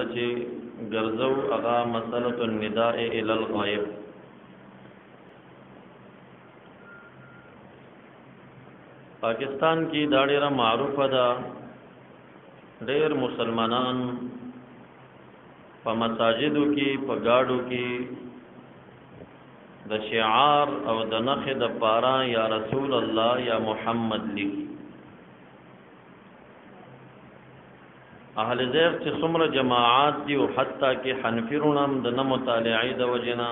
چې ګرځو هغه مسله النداء ال الغائب پاکستان کې دا ډیره معروفه ده ډیر مسلمانان په مساجدو کې په گاډو کې د شعار او د نخ د پارا یا رسول الله یا محمد لیکي اهل زیغ چې څومره جماعات دي او حتی کې حنفي رونم د نه مطالعې د وجنه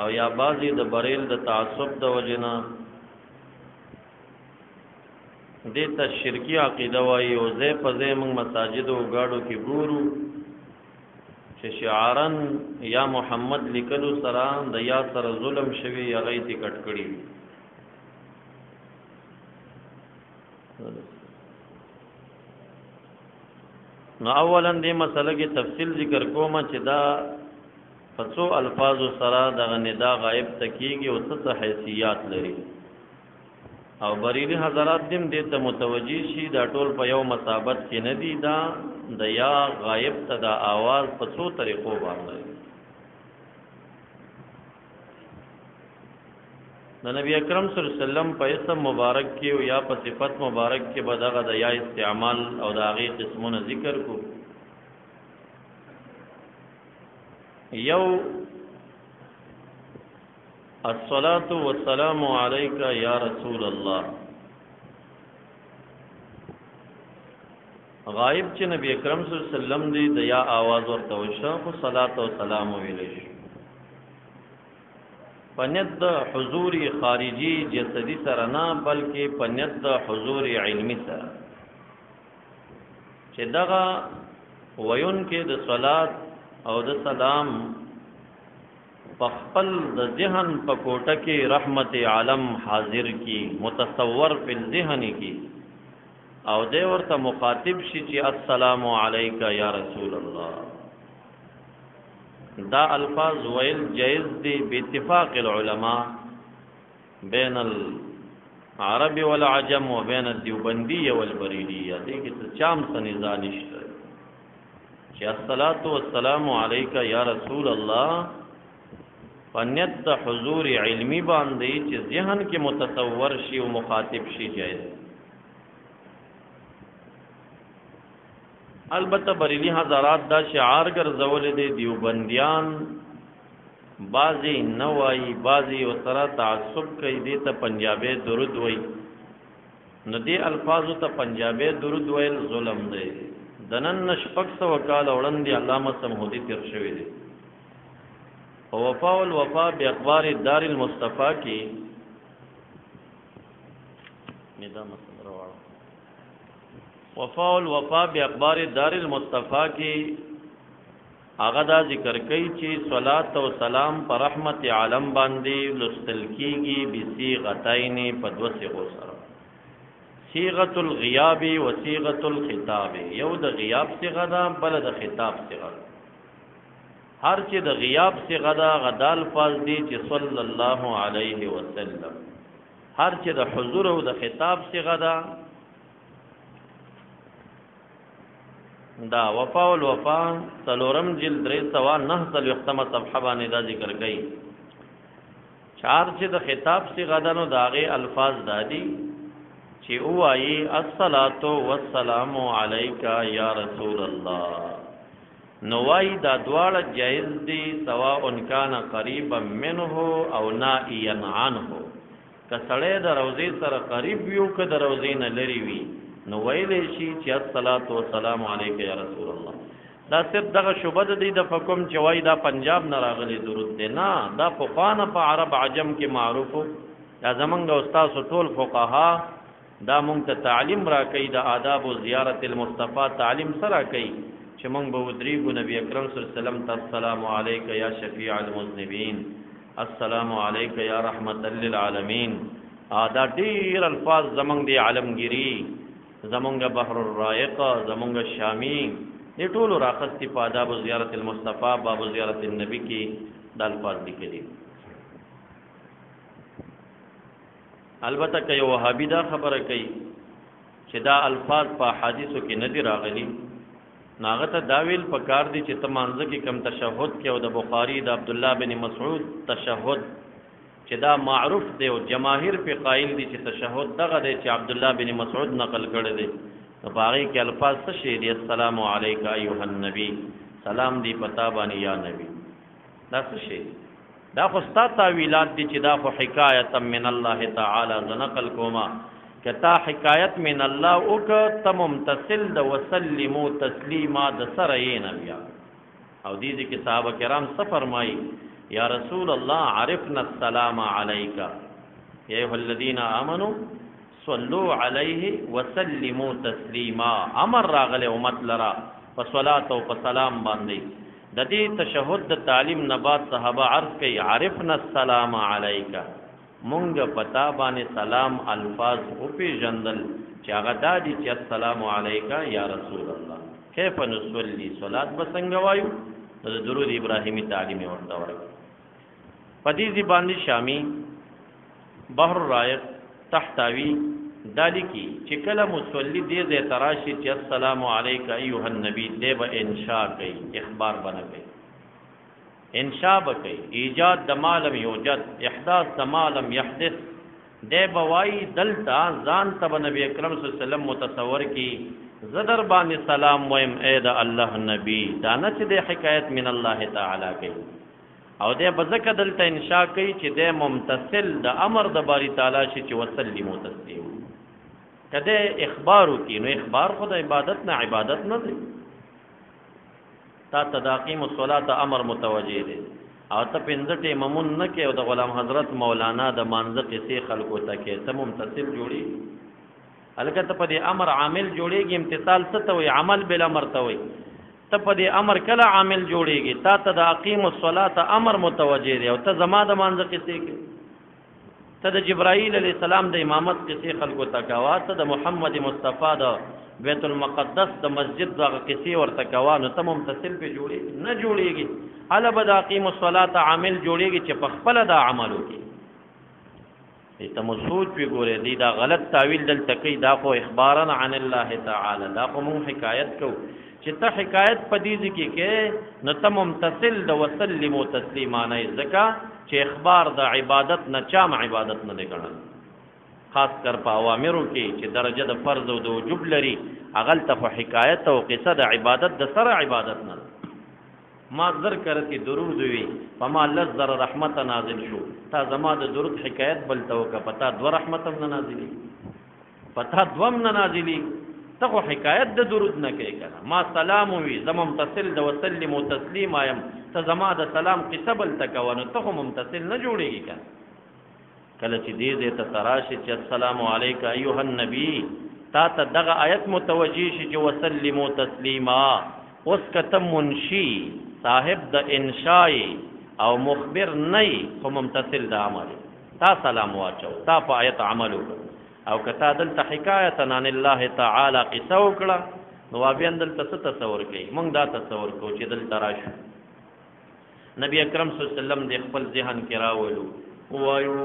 او یا بعضی د بریل د تعصب د وجنه دې ته شرکی عقیده وایي او زه په زه موږ مساجد او گاډو کې ګورو چې شعارن یا محمد لیکلو سره د یا سره ظلم شوی یا غیتی کټ کړی نو اولا دې مسله کې تفصیل ذکر کوم چې دا پڅو الفاظ سره د غندا غائب تکیږي او څه حیثیت لري او بریلی حضرات دیم دې ته متوجی شي دا ټول په یو مسابت کې نه دی دا د یا غائب ته دا आवाज په څو طریقو باندې د نبی اکرم صلی الله علیه وسلم په اسم مبارک کې او یا په صفت مبارک کې به دغه د یا استعمال او د هغه قسمونه ذکر کو یو الصلاة والسلام علیک یا رسول الله غایب چې نبی اکرم صلی الله علیه وسلم دی د یا आवाज ورته وشو خو صلوات او سلام ویل شي پنیت د حضور خارجي جسدي سره نه بلکې پنیت د حضور علمی سره چې دغه ویون کې د صلات او د سلام په خپل د ذهن په کوټه کې رحمت عالم حاضر کی متصور په ذهن کې او دی ورته مخاطب شي چې السلام علیک یا رسول الله دا الفاظ ویل جائز دی به اتفاق العلماء بین العرب والعجم وبین الدیوبندیه والبریلیه دې کې څه چام څه نزاع نشته چې الصلات والسلام علیک یا رسول الله پنیت د حضور علمی باندې چې ذهن کې متصور شي او مخاطب شي جائز البته بریلی حضرات دا شعار ګرځول دي دیوبندیان بازی نه وای بازی او سره تعصب کوي دي ته پنجابي درود وای نو دې الفاظو ته پنجابي درود ویل ظلم دی دنن نشپک سو کال وړاندې علامه سمهودي تیر شوی دی او وفا الوفا باخبار دار المصطفی کې ندا مسله راوړم وفاء الوفاء باخبار دار المصطفی کې هغه دا ذکر کوي چې صلات او سلام پر رحمت عالم باندې لستل کیږي بصيغتين په دوه صيغو سره صيغه الغياب و صيغه الخطاب یو د غیاب صيغه ده بل د خطاب صيغه ده هر چې د غیاب صيغه ده هغه د الفاظ دي چې صلی الله علیه وسلم هر چې د حضور او د خطاب صيغه ده دا وفا او الوفا سلورم جلد درې سوا نه تل یختمه صفحه باندې دا ذکر کړي چار چې د خطاب صيغه ده نو داغه الفاظ دادي چې اوایي الصلات والسلام علیکا یا رسول الله نو وايي دا دواړه جائز دي سواء کان قریبا منه او نائیا عنه که سړی د روزې سره قریب وي او که د روزې نه لري وي نو ویلې شي چې الصلات والسلام علیک یا رسول الله دا صرف دغه شوبه د دې د فکم چې وای دا پنجاب نه راغلي درود دی نه دا فقانه په عرب عجم کې معروف دا زمنګ استاد ټول فقها دا مونږ ته تعلیم راکوي د آداب او زیارت المصطفی تعلیم سره راکوي چې مونږ به ودریږو نبی اکرم صلی الله علیه وسلم ته السلام علیک یا شفیع المذنبین السلام علیک یا رحمت للعالمین دا ډیر الفاظ زمونږ دی عالمگیری زمونږ بحر الرائق زمونږ شامی دې ټولو راخستی په آداب او زیارت المصطفی باب زیارت النبی کې د الفاظ لیکلي البته که یو وهابي دا خبره کوي چې دا الفاظ په حدیثو کې نه دی راغلي ناغه ته دا ویل په کار دی چې تمانځ کې کم تشهود کې او د بخاری د عبد الله بن مسعود تشهود چې دا معروف دی او جماهیر په قائل دي چې تشهود دغه دی چې عبد الله بن مسعود نقل کړی دی نو باغی کې الفاظ څه شی دی السلام علیک ایها النبی سلام دی پتا باندې یا نبی دا څه شي دا خو ستا تاویلات دي چې دا خو حکایت من الله تعالی زنقل کوما کتا حکایت من الله او که تمم تسل د وسلمو تسلیما د سره یې نه بیا او دې دې کې صحابه کرام څه فرمایي یا رسول الله عرفنا السلام علیک یا ایه الذین آمنو صلو علیه وسلمو تسلیما امر راغله امت لرا په صلات او په سلام باندې ددې تشهد د تعلیم نه بعد صحابه عرض کوي عرفنا السلام علیک مونږ پتا باندې سلام الفاظ او پیژندل چې هغه دا دي چې السلام علیک یا رسول الله کیف نصلی صلات بسنګ وایو د درود ابراهیمی تعلیم ورته ورکړه په دې ځای باندې شامی بحر الرائق تحتاوی دالی کی چې کله مصلی دې ځای تراشی چې السلام علیک ایها النبی دې به انشاء کوي اخبار بنه کوي انشاء بکی ایجاد د مالم یوجد احداث د مالم یحدث د بوای دلتا ځان تب نبی اکرم صلی الله علیه وسلم متصور کی زدر باندې سلام ویم اے د الله نبی دا نه چې د حکایت من الله تعالی کوي او دی په ځکه دلته انشاء کوي چې دی ممتثل د امر د باری تعالی شي چې وسلمو تسلیم کده اخبار وکي نو اخبار خو د عبادت نه عبادت نه دی تا تداقیم الصلاه امر متوجه دی او ته پنځه ټیمه مون نه کې او د غلام حضرت مولانا د مانزه قصې خلکو ته کې ته ممتثل جوړي الکه ته په دې امر عامل جوړيږي امتثال څه ته وي عمل بل امر ته وي ته په دې امر کله عامل جوړیږي تا ته د اقیم الصلاه امر متوجه دی او ته زما د مانځه قصې کې ته د جبرائیل علی السلام د امامت قصې خلکو ته کاوه ته د محمد مصطفی د بیت المقدس د مسجد دغه قصې ورته کاوه نو ته ممتثل په جوړي نه جوړیږي الا بد اقیم الصلاه عامل جوړیږي چې په خپل دا عملو کې ته مو سوچ وی ګوره دی دا غلط تعویل دلته کوي دا خو اخبارا عن الله تعالی دا خو مون حکایت کو چې ته حکایت په دې ځکه کې نو ته ممتثل د وسلم او تسلیمانه زکا چې اخبار د عبادت نه چام عبادت نه دی ګڼل خاص کر په اوامرو کې چې درجه د فرض او د وجوب لري اغل ته حکایت او قصه د عبادت د سره عبادت نه ما زر کرتی درود وی په ما لس زر رحمت نازل شو تا زما د درود حکایت بل تو کا پتا دو رحمت هم نه نازلی پتا دوم نه نازلی ته خو حکایت د درود نه کوي کنه ما سلام وی زم متصل د وسلم او تسلیم ایم ته زما د سلام قصه بل تکونه ته خو متصل نه جوړیږي کنه کله چې دې دې ته تراشي چې السلام علیک ایه النبی تا ته دغه آیت متوجی شي چې وسلمو تسلیما اوس کته منشی صاحب د انشای او مخبر نه خو ممتثل د امر تا سلام واچو تا په آیت عمل او کته دلته حکایت عن الله تعالی قصه وکړه نو بیا دلته څه تصور کوي مونږ دا تصور کوو چې دلته راشو نبی اکرم صلی الله علیه وسلم د خپل ذهن کې راولو وایو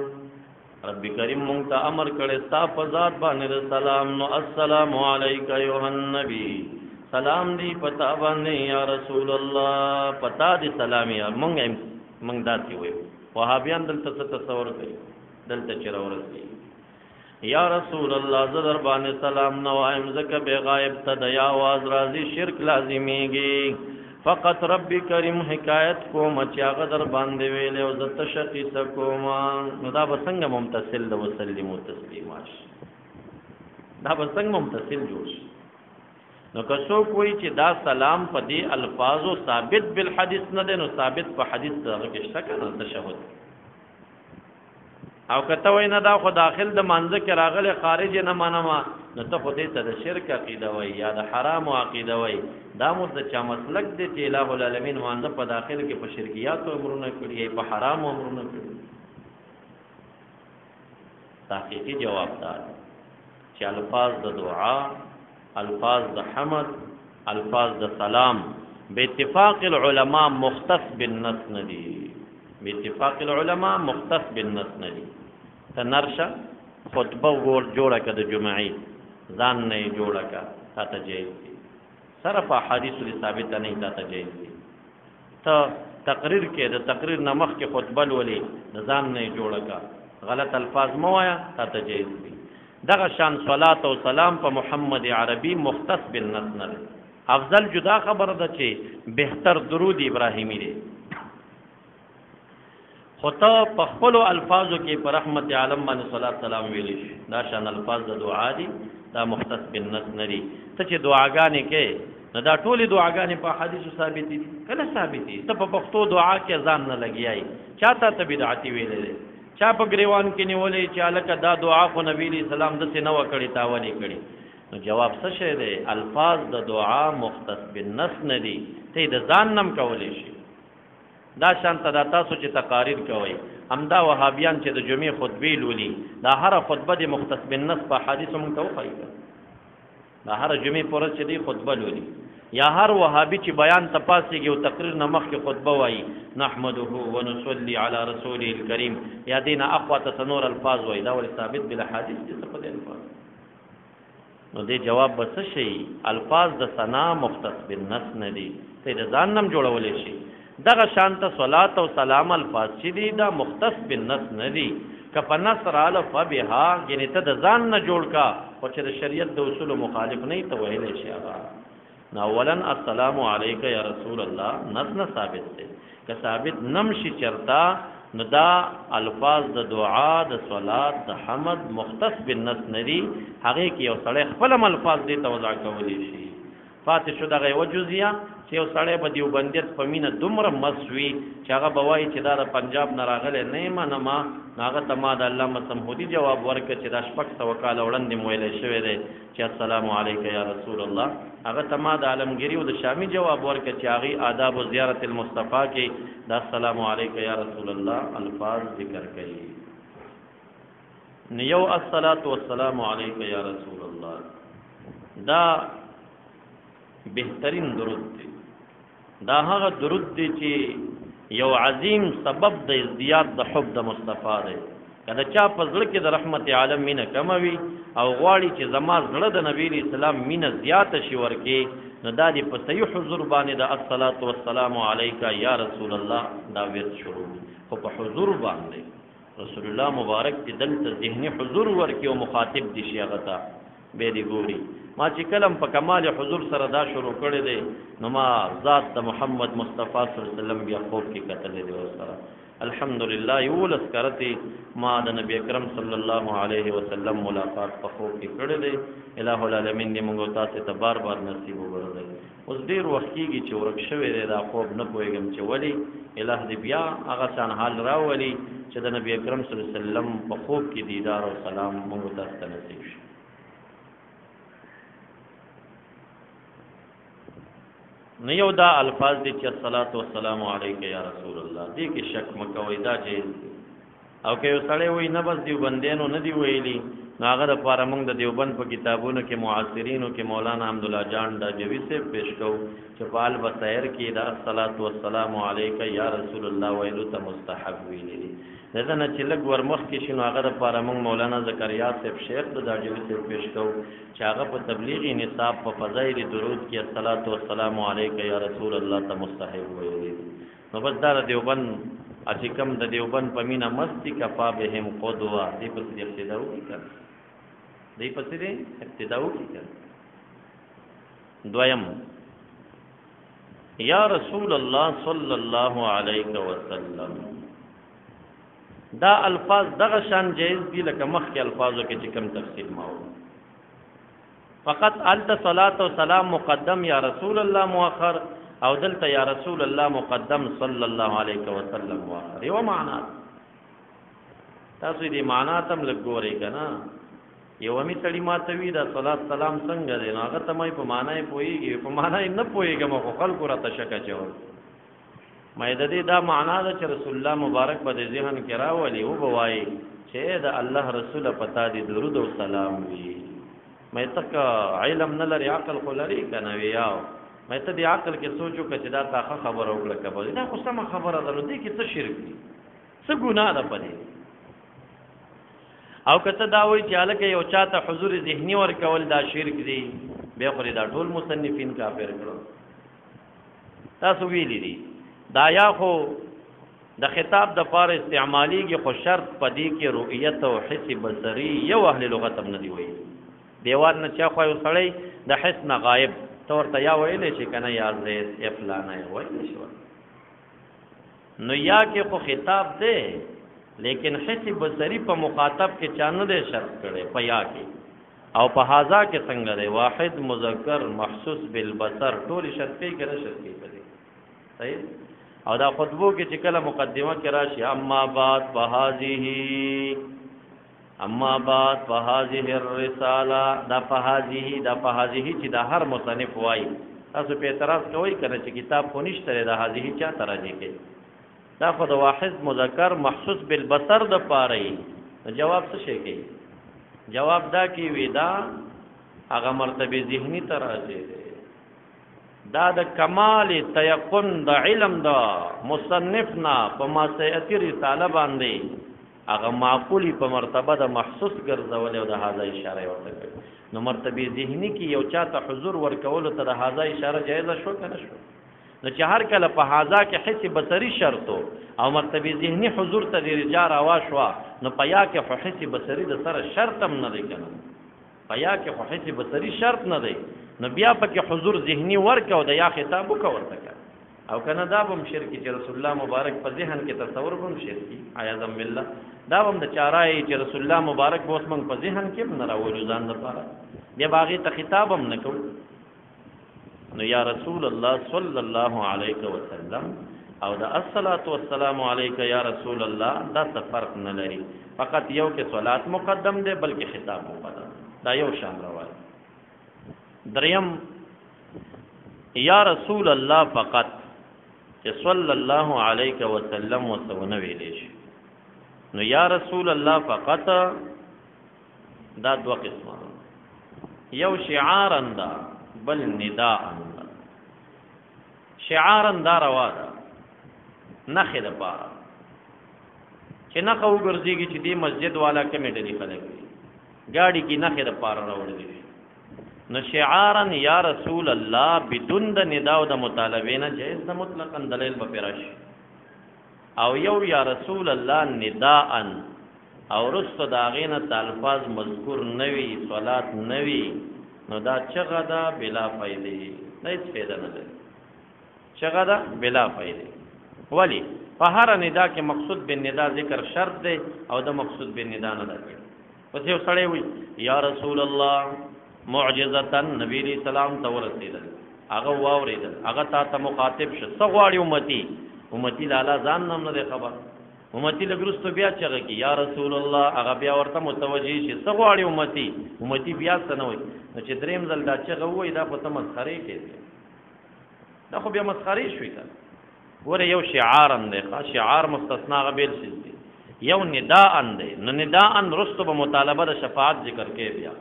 رب کریم مونږ ته امر کړی ستا په ذات باندې سلام نو السلام علیک ایها النبی سلام دی پتا باندې یا رسول الله پتا دی سلام یا مونږ مونږ داسې وایو وهابیان دلته څه تصور کوي دلته چرورځي یا رسول الله زه در باندې سلام نه وایم ځکه بې غایب ته د یا واز راځي شرک لازمیږي فقط رب کریم حکایت کوم چې هغه در باندې ویلې او زه تشقی سکوم نو دا به څنګه ممتصل د وسلم او تسلیماش دا به څنګه ممتصل جوړ شي نو که څوک وایي چې دا سلام په دې الفاظو ثابت بالحدیث نه دی نو ثابت په حدیث دغه کې شته کنه تشهود او کته وای نه دا خو داخل د مانزه کې راغله خارج نه منما نو ته خو دې ته د شرک عقیده وای یا د حرام عقیده وای دا مو د چا مسلک دې چې الٰه العالمین مانزه په داخل کې په شرکیات امرونه کړی په حرام امرونه کړی تحقیقی جواب دار چې الفاظ د دعا الفاظ د حمد الفاظ د سلام به اتفاق العلماء مختص بالنص ندي به اتفاق العلماء مختص بالنص ندي تنرشه خطبه ور جوړه کده جمعې ځان نه جوړه کا تا ته جایز دي صرف احادیث ثابت نه تا ته جایز دي ته تقریر کې د تقریر نه مخکې خطبه لولې د ځان نه جوړه کا غلط الفاظ مو وایا تا ته جایز دي دغه شان صلات او سلام په محمد عربي مختص بالنص نه افضل جدا خبره ده چې بهتر درود ابراهیمی دی خو ته په خپل الفاظو کې پر رحمت عالم باندې صلوات سلام ویلې شي دا شان الفاظ د دعا دي دا مختص بالنص نری ته چې دعاګانې کې نه دا ټولې دعاګانې په حدیثو ثابت دي کله ثابت دي ته په پښتو دعا کې ځان نه لګیای چاته ته بدعتي ویلې چا په گریوان کې نیولې چې الکه دا دعا خو نبی علیہ السلام د څه نه وکړي تاولې کړي نو جواب څه شه دی الفاظ د دعا مختص بالنص نه دي ته د ځان نم کولې شي دا شان ته دا تاسو چې تقاریر کوي همدا وهابیان چې د جمعې خطبه لولي دا هر خطبه د مختص بن نص په حدیث مونږ ته وخایي دا هر جمعې پورز چې دی خطبه لولي یا هر وهابي چې بیان تپاسيږي او تقریر نه مخکې خطبه وایي نحمده ونصلي على رسوله الكريم یا دین اقوا تنور الفاظ وایي دا ول ثابت بل حدیث چې څه په دې الفاظ نو دې جواب بس شي الفاظ د ثنا مختص بالنص نه دي ته د ځان نم جوړولې شي دغه شانته صلات او سلام الفاظ چې دي دا مختص بالنص نه دي که په نصر علی فبها یعنی ته د ځان نه جوړ کا او چې د شریعت د اصول مخالف نه ته ویلې شي هغه نو اولن السلام علیک یا رسول الله نس نه ثابت دی که ثابت نمشي چرتا نو دا الفاظ د دعا د صلات د حمد مختص بالنس ندي هغه کې یو سړی خپل الفاظ دې توضع کولی شي فاتح شو دغه وجزیه چې یو سړی به دیو بندیت په مینه دومره مسوي چې هغه بوای چې دا د پنجاب نه راغلی نه ما نه ما هغه ته ما د الله مسمحودي جواب ورکړ چې دا شپږ سوه کاله وړاندې مویلی شوی دی چې السلام علیک یا رسول الله هغه ته ما د عالمګری او د شامی جواب ورکړ چې هغه آداب او زیارت المصطفی کې د السلام علیک یا رسول الله الفاظ ذکر کړي نیو الصلاۃ والسلام علیک یا رسول الله دا بهترین درود دی دا هغه درود دی چې یو عظیم سبب د ازدیاد د حب د مصطفی دی کله چا په زړه کې د رحمت عالم مینه کمه وي او غواړي چې زما زړه د نبی اسلام مینه زیاته شي ورکې نو دا دی په صحیح حضور باندې د الصلاۃ والسلام علیکا یا رسول الله دا ورته شروع خو په حضور باندې رسول الله مبارک چې دلته ذهني حضور ورکي او مخاطب دي شي هغه ته به دی ګوري ما چې کلم په کمال حضور سره دا شروع کړی دی نو ما ذات د محمد مصطفی صلی الله علیه وسلم بیا خوب کې کتل دی سره الحمدلله یولس کرتی ما د نبی اکرم صلی الله علیه وسلم ملاقات په خوب کې کړی دی الہ العالمین دې موږ تاسو ته بار بار نصیب وګرځي اوس ډیر وخت کیږي چې ورک شوی دی دا خوب نه پوهېږم چې ولې الٰه دې بیا هغه سان حال راولي چې د نبی اکرم صلی الله علیه وسلم په خوب کې دیدار او سلام موږ تاسو ته نصیب شي نه یو دا الفاظ دي چې الصلات والسلام علیک یا رسول الله دې کې شک مکوئ دا جایز دی او که یو سړی وای نه بس دیوبندیانو نه دی ویلی نو هغه د پاره موږ د دیوبند په کتابونو کې معاصرینو کې مولانا حمدالله جان دا جوی سے پیش کو چې په البصیر کې دا الصلات والسلام علیک یا رسول الله ویلو ته مستحب ویلی دغه نه چې لګ ورمخ کې شنو هغه د پاره موږ مولانا زکریا صاحب شیخ د دا جوی سے پیش کو چې هغه په تبلیغی نصاب په فضایل درود کې الصلات والسلام علیک یا رسول الله ته مستحب ویلی نو بس دا د دیوبند چې کوم د دیوبند په مینه مستی کفا بهم قدوه دې پسې دې اقتدا وکړي که نه دې پسې دې اقتدا وکړي که دویم یا رسول الله صلی الله علیه وسلم دا الفاظ دغه شان جایز دي لکه مخکې الفاظو کې چې کوم تفصیل ما وکړ فقط الت صلات او سلام مقدم یا رسول الله مؤخر او دلته یا رسول الله مقدم صلی الله علیه وسلم مؤخر یو معنا تاسو دې معنا تم لګورې کنا یو می تړي ما ته وی دا صلات سلام څنګه دی نو هغه ته مې په معنا یې پويږي په معنا یې نه پويږم خو خلکو را تشکه چول مې د دې دا معنا ده چې رسول الله مبارک به د ذهن کې راولي او بوای چې د الله رسول پتا دي درود او سلام وي مې تک علم نه لري عقل خو لري کنه ویاو مې ته دې عقل کې سوچو کچې دا تا خبر او کړه کبه دا خو سم خبره ده نو دې کې څه شرک دي څه ګناه ده پدې او کته دا وایي چې الکه یو چاته حضور ذهني ور کول دا شرک دي به خو دا ټول مصنفین کافر کړو تاسو ویلي دي دا یا خو د خطاب د پاره استعمالیږي خو شرط پدې کې رؤیت او حس بصری یو اهل لغت هم نه دی ویلي دیوال نه چا خو یو سړی د حس نه غایب تور ته یا ویلې شي کنه یا زید افلانه ویلې شي نو یا کې خو خطاب دی لیکن حس بصری په مخاطب کې چانه دی شرط کړي په یا کې او په هاذا کې څنګه دی واحد مذکر محسوس بالبصر ټول شرط کې کنه شرط کې دی صحیح او دا خطبو کې چې کله مقدمه کې راشي اما بعد بهذه اما بعد فهذه الرساله دا فهذه دا فهذه چې دا هر مصنف وای تاسو په اعتراض کوئ کنه چې کتاب خو نشته دا هذه چا ترجمه کوي دا خو د واحد مذکر محسوس بالبصر د پاره جواب څه شي کوي جواب دا کی ودا هغه مرتبه ذهنی ترازی دا د کمال تیقن د علم دا مصنفنا په ما سیاتی رساله باندې هغه معقولی په مرتبه د محسوس ګرځول او د هاذا اشاره ورته کوي نو مرتبه ذهنی کې یو چاته حضور ورکول ته د هاذا اشاره جایزه شو کنه شو نو چې هر کله په هاذا کې حس بصری شرط او مرتبه ذهنی حضور ته د رجا روا شو نو پیا کې حس بصری د سره شرط هم نه دی کنه په یا کې خو حس بصری شرط نه دی نو بیا پکې حضور ذهنی ورکو د یا خطاب وکړ ورته او کنه دا بم شرکی چې رسول الله مبارک په ذهن کې تصور بم شرکی اعظم بالله دا بم د چارای چې رسول الله مبارک به اوس موږ په ذهن کې نه راولو ځان لپاره بیا باغی ته خطاب هم نکول نو یا رسول الله صلی الله علیه وسلم او د الصلات والسلام علیک یا رسول الله دا څه فرق نه لري فقط یو کې صلات مقدم دی بلکې خطاب مقدم دا یو شان روایت دریم یا رسول الله فقط چې صلی الله علیک وسلم وسونه ویلې شي نو یا رسول الله فقط دا دوه قسمه یو شعارا دا بل نداء دا شعارا دا روا ده نخې د پاره چې نخه وګرځيږي چې دې مسجد والا کمیټه دی خلک ګاډي کې نخې د پاره راوړل شي نو شعارا یا رسول الله بدون د ندا او د مطالبه نه جائز د مطلقاً دلیل به پیراشي او یو یا رسول الله نداء او رسو دا غینه الفاظ مذکور نوی صلات نوی نو دا چغه دا بلا فائدې نه هیڅ فائدہ نه لري چغه دا بلا فائدې ولی په هر ندا کې مقصود بالندا ذکر شرط دی او د مقصود بالندا نه دی پس یو سړی وی یا رسول الله معجزتا نبی علیہ السلام ته ورسیدل هغه واوریدل هغه تا ته مخاطب شه سغواړي امتی امتی لالا ځان نم نه خبر امتی لګرستو بیا چغه کی یا رسول الله هغه بیا ورته متوجی شي سغواړي امتی امتی بیا سنوي نو چې دریم ځل دا چغه وای دا په تمسخره کې دا خو بیا مسخري شوي که وره یو شعار اندې ښا شعار مستثنا غبیل شي یو نداء اندې نو نداء ان رستو به مطالبه د شفاعت ذکر کې بیا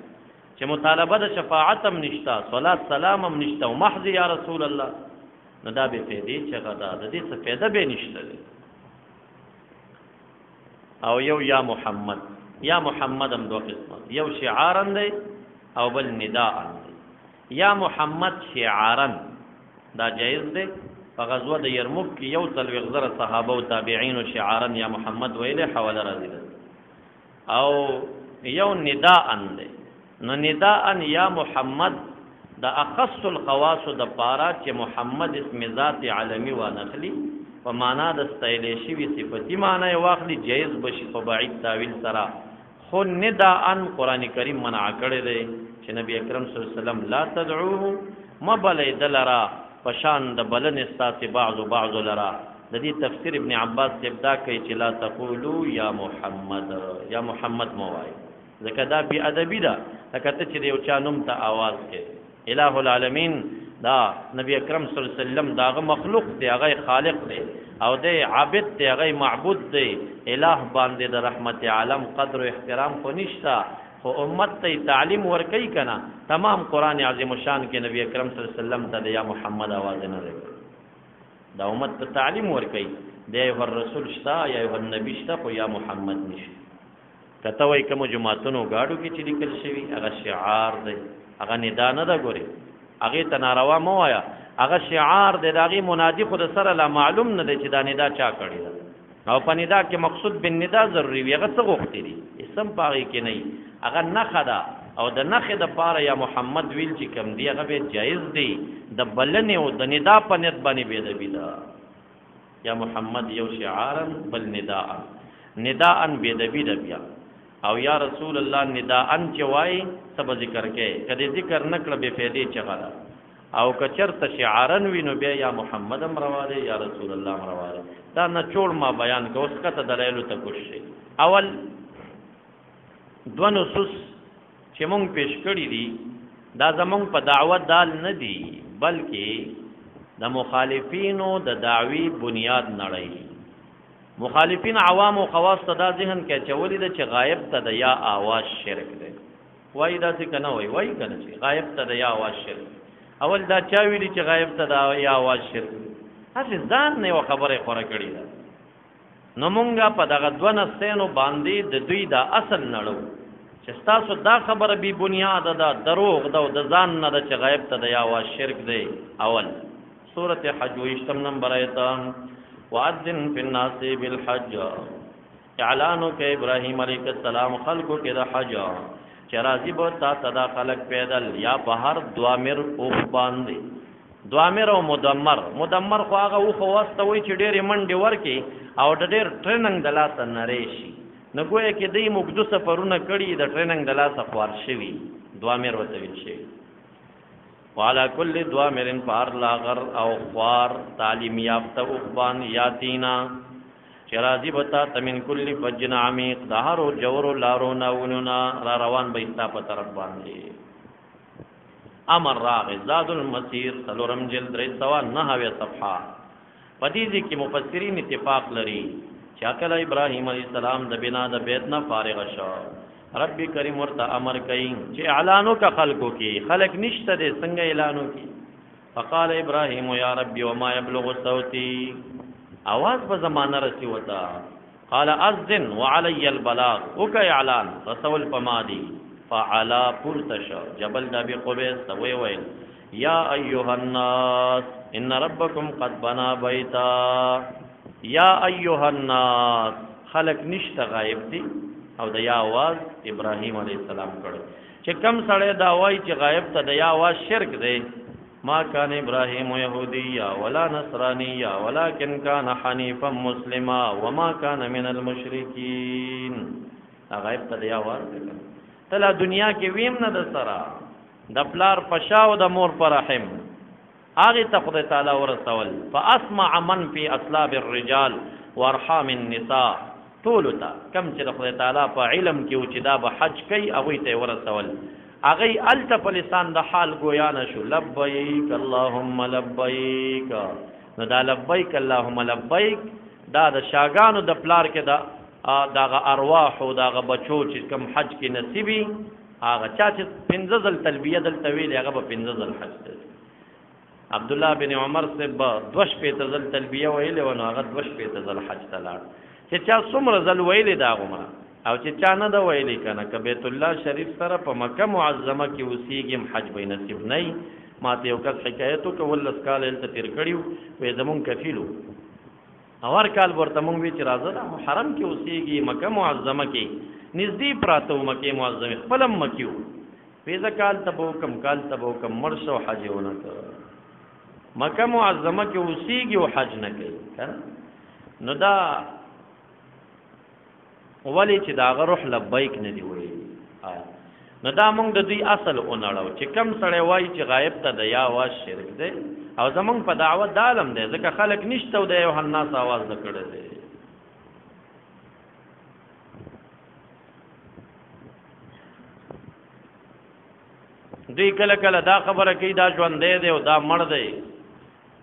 چې مطالبه د شفاعت هم نشتا صلات سلام هم نشتا او محض یا رسول الله نو دا به فائدې چې غدا د دې څه فائدہ به نشته او یو یا محمد یا محمد هم دوه قسمه یو شعار اندې او بل نداء اندې یا محمد شعارا دا جایز دی په غزوه د یرموک کې یو څلوېښت زره صحابه او تابعینو شعارا یا محمد ویلې حواله راځي او یو ندا ان دی نو ندا ان یا محمد د اخص الخواص د پاره چې محمد اسم ذات عالمی و نخلی په معنا د استایل شوی صفتی معنی واخلی جایز بشي په بعید تاویل سره خو نه دا ان قران کریم منع کړی دی چې نبی اکرم صلی الله علیه وسلم لا تدعوه مبلې دلرا پشان د بلن استاس بعض بعض لرا د دې تفسیر ابن عباس ابدا کوي چې لا تقولوا یا محمد یا محمد موای ځکه دا بی ادبی ده لکه ته چې یو چا نوم ته आवाज کوي الہ العالمین دا نبی اکرم صلی الله علیه وسلم داغه مخلوق دی هغه خالق دی او دی عابد دی هغه معبود دی الہ باندې د رحمت عالم قدر او احترام خو نشتا خو امت ته تعلیم ورکي کنا تمام قران عظیم شان کې نبی اکرم صلی الله علیه وسلم ته یا محمد आवाज نه دی دا امت ته تعلیم ورکي دی هر رسول شتا یا هر نبی شتا خو یا محمد نشتا کته وای کوم جماعتونو گاډو کې چې لیکل شوی هغه شعار دی هغه ندا نه ده ګوري هغه ته ناروا مو وایا هغه شعار دی داغي منادي خود سره لا معلوم نه دی چې دا ندا چا کړی ده او په ندا کې مقصود بن ندا ضروری وي هغه څه غوښتي دي اسم پاره کې نه هغه نه خدا او د نخې د پاره یا محمد ویل چې کم دی هغه به جایز دی د بلنې او د ندا په نیت باندې به دی دا یا محمد یو شعارا بل نداء نداء بی دبی د بیا او یا رسول الله نداء چې وای تب ذکر کې کدی ذکر نکړه به فیدې چغره او کچر ته شعارن وینو بیا یا محمد امرواله یا رسول الله امرواله دا نه چول ما بیان کو اس کته دلایل ته کوشش اول دو نصوص چې مونږ پیش کړی دي دا زمونږ په دعوت دال نه دي بلکې د مخالفینو د دعوی بنیاد نړۍ مخالفین عوام او خواص ته دا ذهن کې چولې ده چې غایب ته د یا آواز شرک ده وای دا څه کنه وای وای کنه چې غایب ته د یا آواز شرک اول دا چا ویلي چې غایب ته د یا آواز شرک هڅه ځان نه خبره خوره کړی ده نو مونږه په دغه دو نستینو باندې د دوی دا اصل نړو چې تاسو دا خبره بی بنیاد ده دروغ ده او د ځان نه ده چې غیب ته د یاوا شرک دی اول سورته حج وشتم نمبر آیت واذن فی الناس بالحج اعلانو کې ابراهیم علیه السلام خلقو کې د حج چې راضی به تا صدا خلق پیدل یا بهر دوامر اوخ باندې دوامر او مدمر مدمر خو هغه و خو واسطه وي چې ډېرې منډې ورکې او د ډېر ټریننګ د لاسه نری شي نو ګویا کې دی مګدو سفرونه کړي د ټریننګ د لاسه خوار شوي دوامر وته ویل شي وعلى كل دوامر فار لاغر او خوار تعلیم یافته او خوان یاتینا چې راضی بتا تمن کل فجن عمیق دهر او جور لارو ناوننا را روان به استا په طرف باندې امر راغی زاد المسیر سلورم جلد درې سوا نهوې صفحه په دې ځکه مفسرین اتفاق لري چې عقل ابراهیم علی السلام د بنا د بیت نه فارغ شو رب کریم ورته امر کوي چې اعلانو کا خلکو کې خلک نشته دې څنګه اعلانو کې فقال ابراهيم يا ربي وما يبلغ صوتي اواز په زمانہ رسی وتا قال اذن وعلي البلاغ وک اعلان رسول پمادي فعلا پرتش جبل دبي قبيس توي ويل يا ايها الناس ان ربكم قد بنا بيتا يا ايها الناس خلق نشته غائب دي او د یا आवाज ابراهيم عليه السلام کړ چې کم سړی دا وای چې غایب ته د یا وا شرک دی ما کان ابراهیم یهودیا ولا نصرانیا ولکن کان حنیفا مسلما وما کان من المشرکین غایب ته د یا وا تلا دنیا کې ویم نه د سره د پلار پشاو د مور پر رحم هغه ته خدای تعالی ورسول فاسمع من فی اصلاب الرجال وارحام النساء ټول ته کم چې د خدای تعالی په علم کې او چې دا به حج کوي هغه ته ورسول هغه الته په لسان د حال گویا نشو لبیک اللهم لبیک نو دا لبیک اللهم لبیک دا د شاګانو د پلار کې دا دغه ارواح او دغه بچو چې کم حج کې نصیبي هغه چا چې پنځه ځل تلبیه دلته ویلې هغه به پنځه ځل حج ته ځي عبد الله بن عمر سے به دوه شپې ته ځل تلبیه ویلې ونه هغه دوه شپې ته ځل حج ته لاړ چې چا څومره ځل ویلې دا غومره او چې چا نه دا ویلې کنه ک بیت الله شریف سره په مکه معظمه کې اوسېږم حج به نصیب نه ما ته یو کس حکایت وکړ ولس کال هلته تیر کړیو وې زمون کفیلو او هر کال ورته مونږ وی چې راځه دا حرم کې اوسېږي مکه معظمه کې نږدې پراته و مکه معظمه خپل مکیو پیزه کال تبو کم کال تبو کم مرشو حج ونه مکه معظمه کې اوسېږي او حج نه کوي نو دا ولی چې دا غ روح لبیک نه دی وی نو دا موږ د دوی اصل اونړو چې کم سړی وای چې غایب ته د یا وا شرک دی او زمونږ په دعوه دالم دی ځکه خلک نشته او د یو حناس आवाज دکړه دی دوی کله کله دا خبره کوي دا ژوند دی او دا مړ دی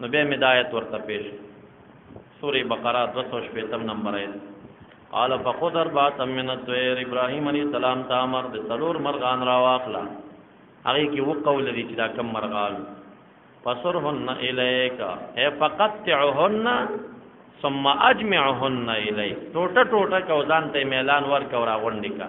نو به مدایت ورته پیش سوره بقره 215 نمبر آیت قال فخذ اربعه من الطير ابراهيم عليه السلام ته امر د څلور مرغان را واخلا هغه کې وقول لري چې دا کم مرغان فسرهن اليك اي فقطعهن ثم اجمعهن اليك ټوټه ټوټه کو ځان ته ميلان ور کو را غونډی کا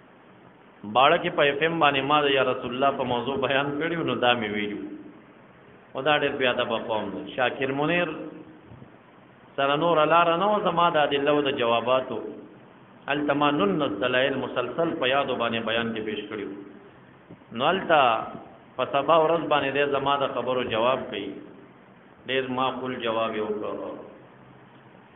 باړه کې په اف ام باندې ما د یا رسول الله په موضوع بیان کړی نو دا مې ویلو او دا ډېر بیا د بقوم دی شاکر منیر سره نور لار نه و زما د ادله او د جواباتو التمانن الدلائل مسلسل په یاد باندې بیان کې پیش کړیو نو التا په سبا ورځ باندې د زما د خبرو جواب کړي ډېر معقول جواب یې وکړو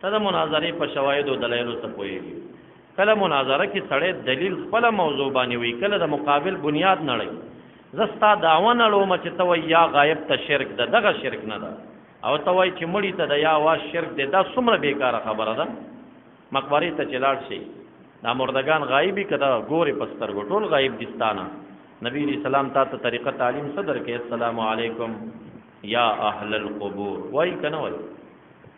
ته د مناظرې په شواهد او دلایلو څه پوهېږي کله مناظره کې سړی دلیل خپل موضوع باندې وي کله د مقابل بنیاد نړۍ زستا داوا نه لوم چې ته یا غایب ته شرک ده دغه شرک نه ده او ته وای چې مړی ته د یا وا شرک ده دا څومره بیکاره خبره ده مقبره ته چلاړ شي دا مردگان غایبی کده ګوري پستر ټول غایب دستانه نبی رسول الله تا ته طریقه تعلیم صدر کې السلام علیکم یا اهل القبور وای کنه وای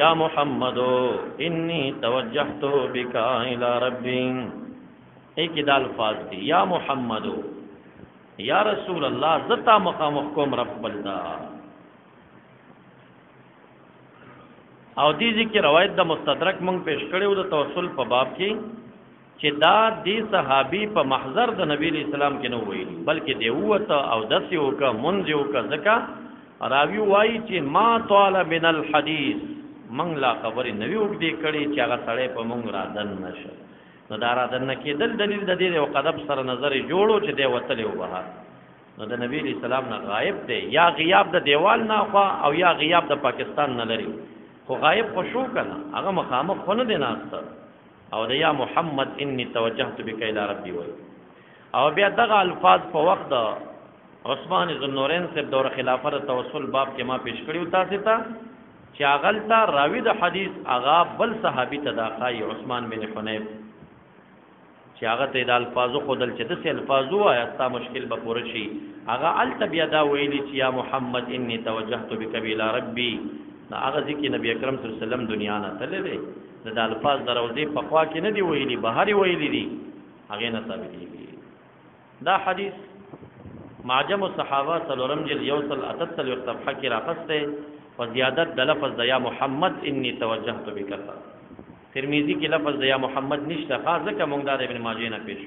یا محمد انی توجهت بک الی ربی ایک دا الفاظ دی یا محمد یا رسول الله زتا مقام کوم رب بلدا او دې ذکر روایت د مستدرک مونږ پیش کړو د توسل په باب کې چې دا دې صحابي په محضر د نبی علیہ السلام کې نه ویلي بلکې دی وته او دس یو کا منځ یو کا زکا راوی وایي چې ما طال من الحديث من لا خبرې نه ویو دې کړي چې هغه سړی په مونږ را دن نشه نو دا را دن نه کېدل دلیل د دې او قدب سره نظر جوړو چې دی وتلې و بهر نو د نبی علیہ السلام نه غائب دی یا غیاب د دیوال نه خو او یا غیاب د پاکستان نه لري خو غائب خو شو کنه هغه مخامخ خو نه دی ناشته او د یا محمد انی توجهت بک الی ربی وای او بیا دغه الفاظ په وخت د عثمان ذنورین سے دور خلافت توسل باب کې ما پیش کړیو تاسو ته چې اغلتا راوی د حدیث اغا بل صحابي تداخای عثمان بن حنیف چې هغه ته د الفاظو خودل چې د سې الفاظو آیا ستا مشکل به پوره شي هغه ال تبیا دا ویلی چې یا محمد انی توجهت بک الی ربی دا هغه ځکه نبی اکرم صلی الله علیه وسلم دنیا نه تللی د دا الفاظ دروازې په خوا کې نه دی ویلي بهر ویلي دي هغه نه ثابت دي دا حدیث معجم الصحابه سلورم جل یوصل اتتل صفحه کې راخسته و زیادت د لفظ د یا محمد انی توجهت بکثر ترمذی کې لفظ د یا محمد نشته خاصه کوم دا د ابن ماجه نه پیش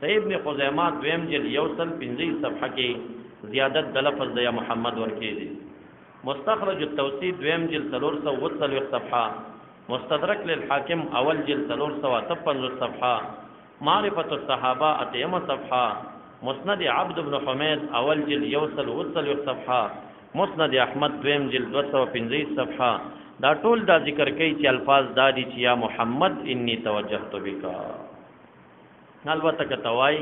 صحیح ابن خزیمه دویم جلد یو سل پنځه صفحه کې زیادت د لفظ د یا محمد ورکې دي مستخرج التوسیع دویم جلد څلور سوه اووه څلوېښت صفحه مستدرک للحاکم اول جلد څلور سوه اته پنځوس صفحه معرفت الصحابه اتیمه صفحه مسند عبد بن حمید اول جلد یو سل اووه څلوېښت صفحه مسند احمد دویم جلد دوه سوه پنځه صفحه دا ټول دا ذکر کوي چې الفاظ دا دي چې یا محمد انی توجهت بک البته که توای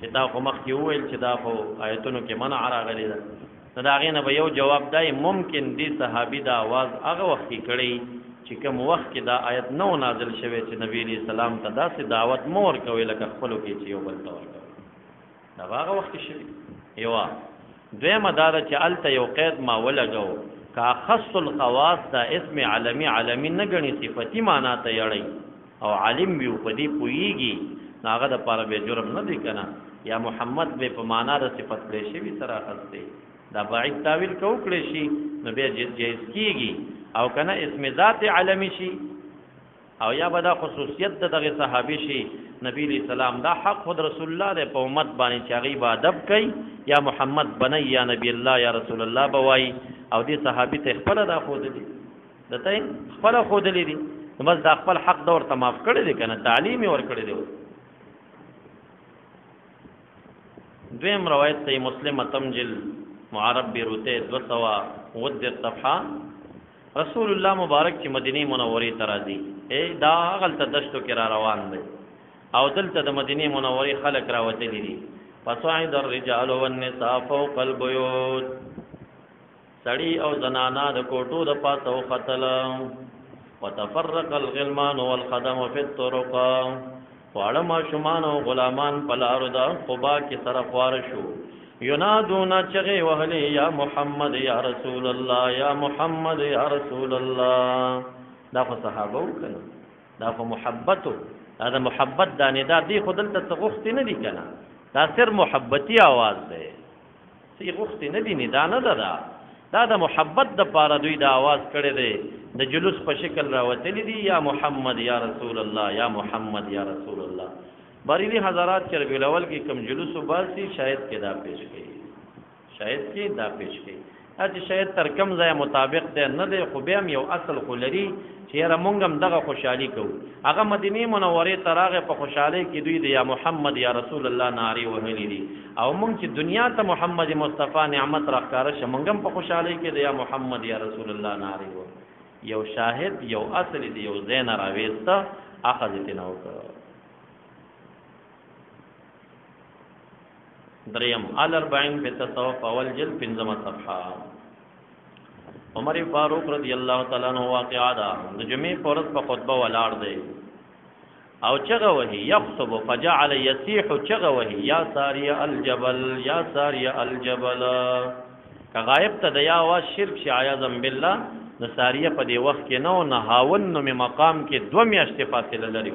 چې دا خو مخ کې وویل چې دا خو آیتونو کې منع راغلی ده نو دا غینه به یو جواب دی ممکن دی صحابي دا आवाज هغه وخت کې کړی چې کوم وخت کې دا آیت نو نازل شوه چې نبی علیہ السلام ته داسې دعوت مور کوي لکه خپلو کې چې یو بل تور دا هغه وخت کې شوی یو دویمه دا ده چې الته یو قید ما ولګاو کا خص الخواص دا اسم عالمی عالمی نه غني صفتی معنا ته یړی او عالم ویو په دې پویږي ناغه د پاره به جرم نه دی کنه یا محمد به په معنا د صفت کړی شي وی سره خسته دا بعید تاویل کو کړی شي نو به جایز کیږي او کنه اسم ذات عالمی شي او یا به دا خصوصیت د دغه صحابي شي نبی علیہ السلام دا حق خود رسول الله دی په امت باندې چې هغه به ادب کوي یا محمد بنی یا نبی الله یا رسول الله بوای او دې صحابي ته خپل دا خود دي دته خپل خود دي بس دا خپل حق دور ته معاف کړی دی کنه تعلیم ور کړی دی دویم روایت ته مسلم تمجل معرب بیروته 200 ود صفحه رسول الله مبارک چې مدینه منوره ته راځي اے دا غلطه دشتو کې را روان دی او دلته د مدینه منوره خلک راوتلي دي فصعد الرجال والنساء فوق البيوت سړی او زنانا د کوټو د پاسه او خطل وتفرق الغلمان والخدم في الطرق واړه ماشومان او غلامان په لارو د قبا کې سره خوار شو ینادونا چغې وهلې یا محمد یا رسول الله یا محمد یا رسول الله دا خو صحابه وکړه دا خو محبتو دا د محبت دا نه دا دی خو دلته څه غوښتې نه دي کنه دا سر محبتي आवाज دی سی غخت نه دی ندا نه ده دا د محبت د پاره دوی د आवाज کړي دي د جلوس په شکل راوتلی دي یا محمد یا رسول الله یا محمد یا رسول الله بریلی حضرات چې ربیع الاول کې کم جلوس وباسي شاید کې دا پیش کړي شاید کې دا پیش کړي دا چې شاید تر کم ځای مطابق دی نه دی خو بیا هم یو اصل خو لري چې یاره مونږ هم دغه خوشحالي کوو هغه مدینې منورې ته راغی په خوشحالۍ کې دوی د یا محمد یا رسول الله نارې وهلې دي او مونږ چې دنیا ته محمد مصطفی نعمت راښکاره شه مونږ هم په خوشحالۍ کې د یا محمد یا رسول الله نارې وه یو شاهد یو اصل دی یو ځای نه راوېسته اخذ یې نه وکړه دریم الاربعین په تصوف اول جلد پنځمه صفحه عمر فاروق رضی الله تعالی عنہ واقعا دا د جمعې پرز په خطبه ولاړ دی او چغه وهي يخطب فجعل يسيح چغه وهي يا ساري الجبل يا ساري الجبل که غائب ته د یا وا شرک شي عیاذم بالله د ساریه په دی وخت کې نو نه هاون نو می مقام کې دو میاشتې فاصله لري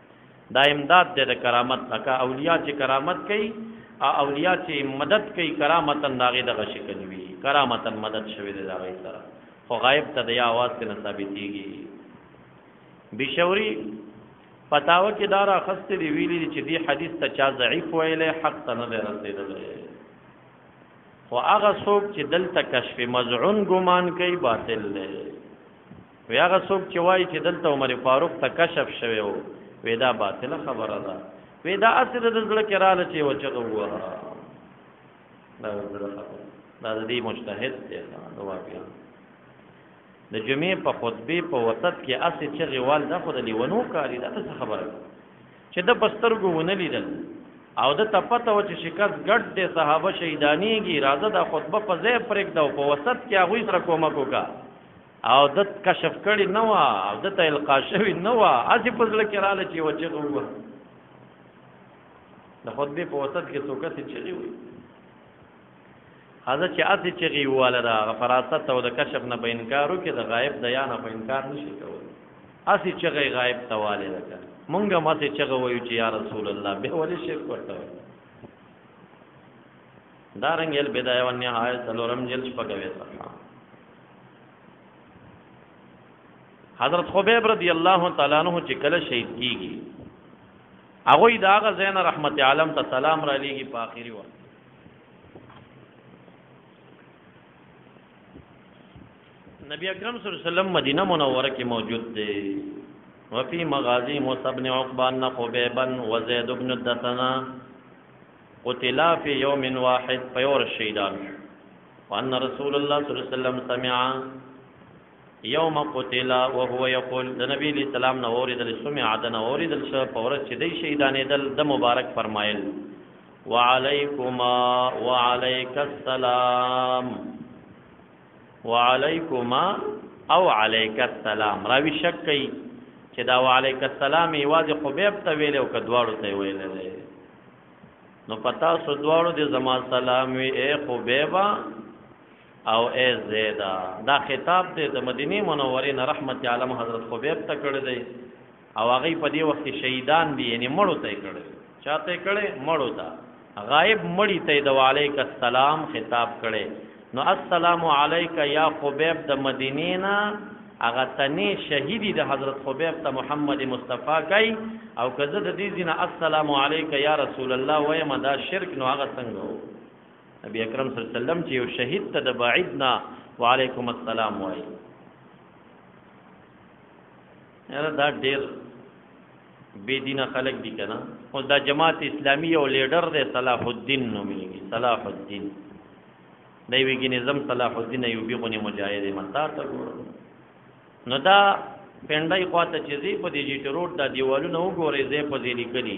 دا امداد دی د کرامت نه کا اولیاء چې کرامت کوي او اولیاء چې مدد کوي کرامتن داغه دغه شکل وي کرامتن مدد شوی دی داغه سره خو غایب ته د یا आवाज ته ثابتېږي بشوري فتاوا کې دا را خسته دی ویلي چې دی حدیث ته چا ضعیف ویلې حق ته نه رسیدلی خو هغه څوک چې دلته کشف مزعون ګمان کوي باطل دی وی هغه څوک چې وایي چې دلته عمر فاروق ته کشف شوی وو وی دا باطله خبره ده وی دا اصل د زړه کې رااله چې وچغه وه دا زړه خبره دا د دې مجتهد دی دا واقعا د جمعې په خطبه په وسط کې اصل چې غوال دا خو د لیونو کاری دا څه خبره ده چې د بسترګو ونه لیدل او د تپته و چې شکست ګډ دي صحابه شهیدانیږي راځه د خطبه په ځای پرېږده او په وسط کې هغه سره کومک وکړه او د کشف کړي نه و او د ته القا شوی نه و اسی په ځل کې رااله چې وجه وګور د خطبه په وسط کې څوک څه چغي وي هغه چې اسی چغي واله دا فراست او د کشف نه به انکارو کې د غایب د یا نه په انکار نشي کولای اسی چغي غایب تواله ده مونږ هم اسی چغه وایو چې یا رسول الله به ولې شرک ورته دارنګ البدايه والنهايه سلورم جلد شپږوي صفحه حضرت خبیب رضی الله تعالی عنہ چې کله شهید کیږي هغه داغه زین رحمت عالم ته سلام را لېږي په اخري وخت نبی اکرم صلی الله علیه وسلم مدینه منوره کې موجود دی وفي مغازي مصعب بن عقبه بن خبيبا وزيد بن الدثنا قتلا فی یوم واحد په یو ورځ شهیدان شو وان رسول الله صلی الله علیه وسلم سمع یوم قتلا وهو یقول د نبی علیہ السلام نه اوریدل سمع د نه اوریدل شه په ورځ چې دی شهیدانې دل د مبارک فرمایل وعلیکما وعلیک السلام وعلیکما او علیک السلام راوی شک کوي چې دا وعلیک السلام یوازې خو به په ویلو کې دواړو ته ویل دی نو پتا سو دوړو دې زما سلام وی اے خبیبا او اے زیدا دا خطاب دې د مدینه منورې نه رحمت عالم حضرت خبیب ته کړی دی او هغه په دې وخت شهیدان دي یعنی مړو ته کړی چاته کړی مړو ته غائب مړی ته د وعلیک السلام خطاب کړي نو السلام علیک یا خبیب د مدینې نه هغه تنې شهیدی د حضرت خبیب ته محمد مصطفی کوي او که زه د دې ځینه السلام علیک یا رسول الله وایم دا شرک نو هغه څنګه وو نبی اکرم صلی الله علیه وسلم چې یو شهید ته د بعید نه وعلیکم السلام وایي یاره دا ډیر بی دینه خلق دي کنه او دا جماعت اسلامی او لیډر دی صلاح الدین نومېږي صلاح الدین دا وی کې نظام صلاح الدین ایوبی غونی مجاهد مطار ته ګورو نو دا پندای خواته چې زی په دیجیټ روډ دا دیوالونه وګورې زی په ځې لیکلي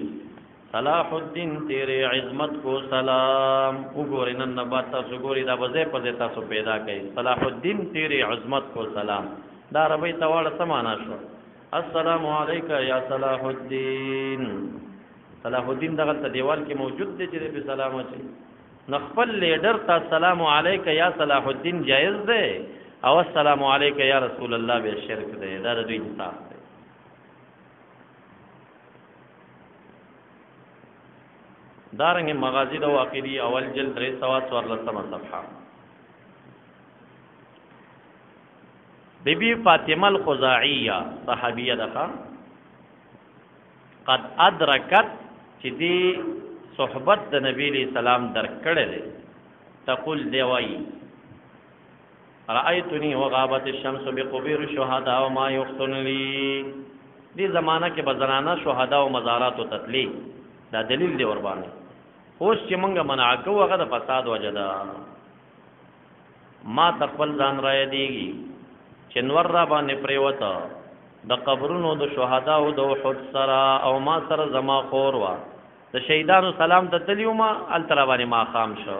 صلاح الدین تیرې عظمت کو سلام وګورئ نن نه بعد تاسو ګورئ دا به ځای په ځای تاسو پیدا کړئ صلاح الدین تیرې عظمت کو سلام دا عربۍ ته واړه څه معنا شو السلام علیک یا صلاح الدین صلاح الدین دغه ته دیوال کې موجود دی چې په سلام اچي نو خپل لیډر ته السلام علیک یا صلاح الدین جایز دی او السلام علیک یا رسول الله به شرک دی دا د دوی انصاف دارنګ مغازی د واقعي اول جلد 314 صفحه بیبی فاطمه الخزاعیه صحابیه ده قد ادرکت چې دی صحبت د نبی له سلام درکړې ده تقول دی وایي رأيتني وغابت الشمس بقبور الشهداء وما يختن لي دې زمانہ کې بزنانه شهدا او مزارات ته تللی دا دلیل دی ور باندې اوس چې مونږ منع کوو هغه د فساد وجه ده ما تخپل ځان را یادېږي چې نور را باندې پریوته د قبرونو د شهدا او د احد سره او ما سره زما خور وا د شهیدانو سلام ته تلیو ما الترا باندې ما خام شو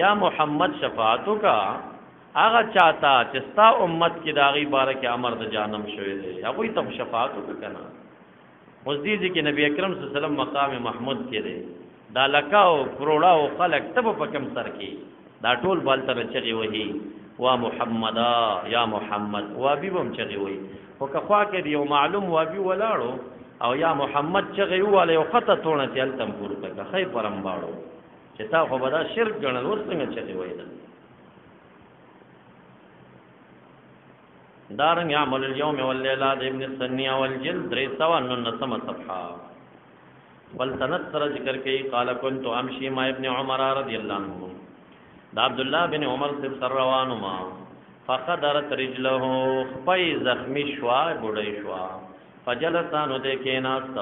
یا محمد شفاعت کا هغه چاته چې ستا امت کې داغي باره کې امر د جانم شوی دی هغه ته شفاعت وکنا اوس دې ځکه نبی اکرم صلی الله علیه وسلم مقام محمود کې دی دا لکاو کروڑا او خلق تب په کم سر کې دا ټول بل تر چغي وهي وا محمدا یا محمد وا بي بم چغي وهي او که خوا کې یو معلوم وا بي ولاړو او یا محمد چغي واله یو خطه تونه تل تم پورته که خې پرم باړو چې تا خو به دا شرک ګڼل اوس څنګه چغې وایي دا دارنګ عمل اليوم والليله د ابن السنيه والجلد درې سوا نن سمه صفحه بل سند سره ذکر کوي قال كنت امشي مع ابن عمر رضي الله عنه دا عبد الله بن عمر سب سر روانو ما فقدرت رجله خپي زخمی شوا بډای شوا فجلس نو دې کېناست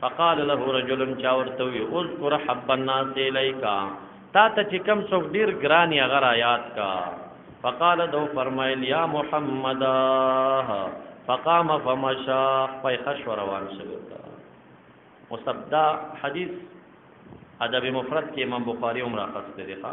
فقال له رجل چا ورته وی اذكر حب الناس اليك تا ته چې کم څوک ډیر ګران یا غرا یاد کا فقال دو فرمایل یا محمد فقام فمشى پای خش روان شو مصدق حدیث ادب مفرد کې امام بخاری عمره خسته دی ښا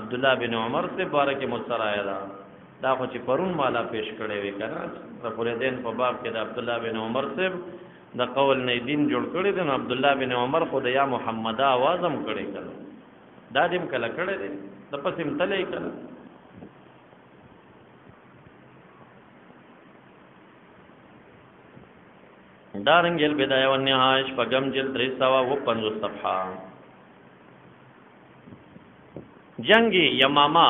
عبدالله بن عمر سے بارک مسترایه دا دا خو چې پرون مالا پیش کړي وی کنه رفع الیدین په باب کې د عبد الله بن عمر سے د قول نه دین جوړ کړي د عبد الله بن عمر خو د یا محمد اوازم کړي کړه دا دیم کله کړي دي د پسیم تلې کړه دارنګ البدايه والنهايه شپږم جلد 350 صفحه جنگ یمامه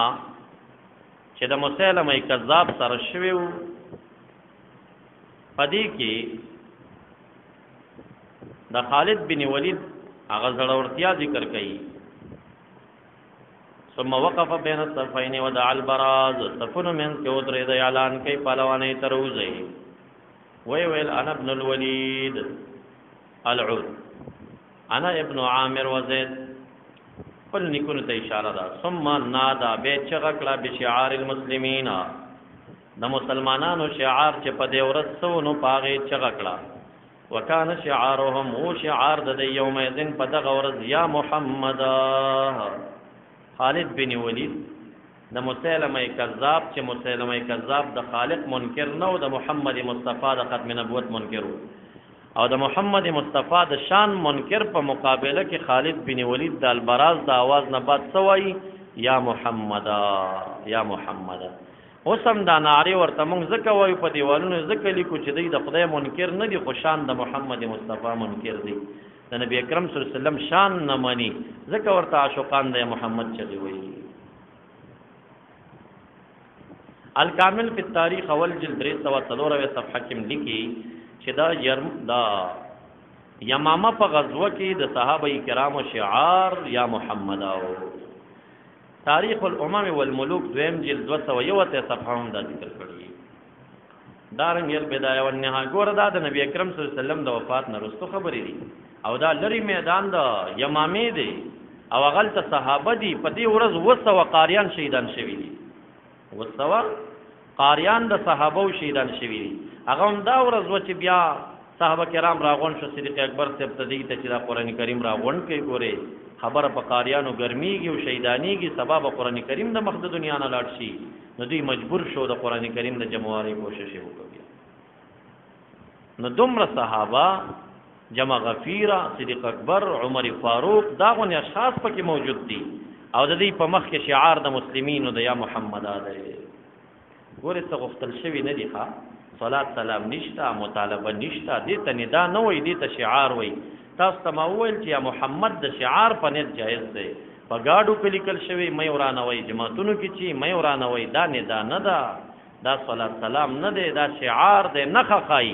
چې د مسلمه کذاب سره شوی وو پدې کې د خالد بن ولید هغه زړورتیا ذکر کړي ثم وقف بین الصفین ودع البراز صفن من کې ودرې د اعلان کوي پهلوانې تروزه وی ویل انا ابن الولید العل انا ابن عامر وزید پل نکونو ته اشاره ده ثم نادا به چغه کړه بشعار المسلمین د مسلمانانو شعار چې په دې ورځ سو نو پاغه چغه کړه وکان شعارهم او شعار د یوم اذن په دغه ورځ یا محمد خالد بن ولید د مسلمه کذاب چې مسلمه کذاب د خالق منکر نه او د محمد مصطفی د ختم نبوت منکر وو او د محمد مصطفی د شان منکر په مقابله کې خالد بن ولید د البراز د اواز نه بعد څه وایي یا محمد یا محمد اوس هم دا نعره ورته موږ ځکه وایو په دیوالونو ځکه لیکو چې دوی د خدای منکر نه دي خو شان د محمد مصطفی منکر دي د نبی اکرم صلی الله علیه وسلم شان نه مني ځکه ورته عاشقان د محمد چلی وایي الکامل په تاریخ اول جلد 304 صفحه کې لیکي چې دا یرم دا یمامه په غزوه کې د صحابه کرامو شعار یا محمد او تاریخ الامم والملوک دویم جلد 201 صفحه هم دا ذکر کړی دارن یل بدايه والنها ګور دا د نبی اکرم صلی الله علیه وسلم د وفات نه رسو خبرې دي او دا لری میدان د یمامې دی او غل ته صحابه دي په دې ورځ وسو قاریان شهیدان شوی دي وسو قاریان د صحابه شهیدان شوی دي هغه هم دا ورځ و چې بیا صحابه کرام راغون شو صدیق اکبر صاحب ته دی ته چې دا قران کریم راغون کوي ګوره خبره په قاریانو ګرميږي او شهیدانيږي سبب قران کریم د مخ د دنیا نه لاړ شي نو دوی مجبور شو د قران کریم د جمعواري کوشش وکړي نو دومره صحابه جمع غفیره صدیق اکبر عمر فاروق دا غونې اشخاص پکې موجود دي او د دې په مخ کې شعار د مسلمانینو د یا محمد اده ګوره څه غفتل شوی نه دی ښا صلات سلام نشتا مطالبه نشتا دې ته ندا نه وای دې ته شعار وای تاسو ته ما وویل چې یا محمد د شعار په نت جایز دی په ګاډو کې لیکل شوی مې ورانوي جماعتونو کې چې مې ورانوي دا نه دا نه دا دا صلات سلام نه دی دا شعار دی نه خخای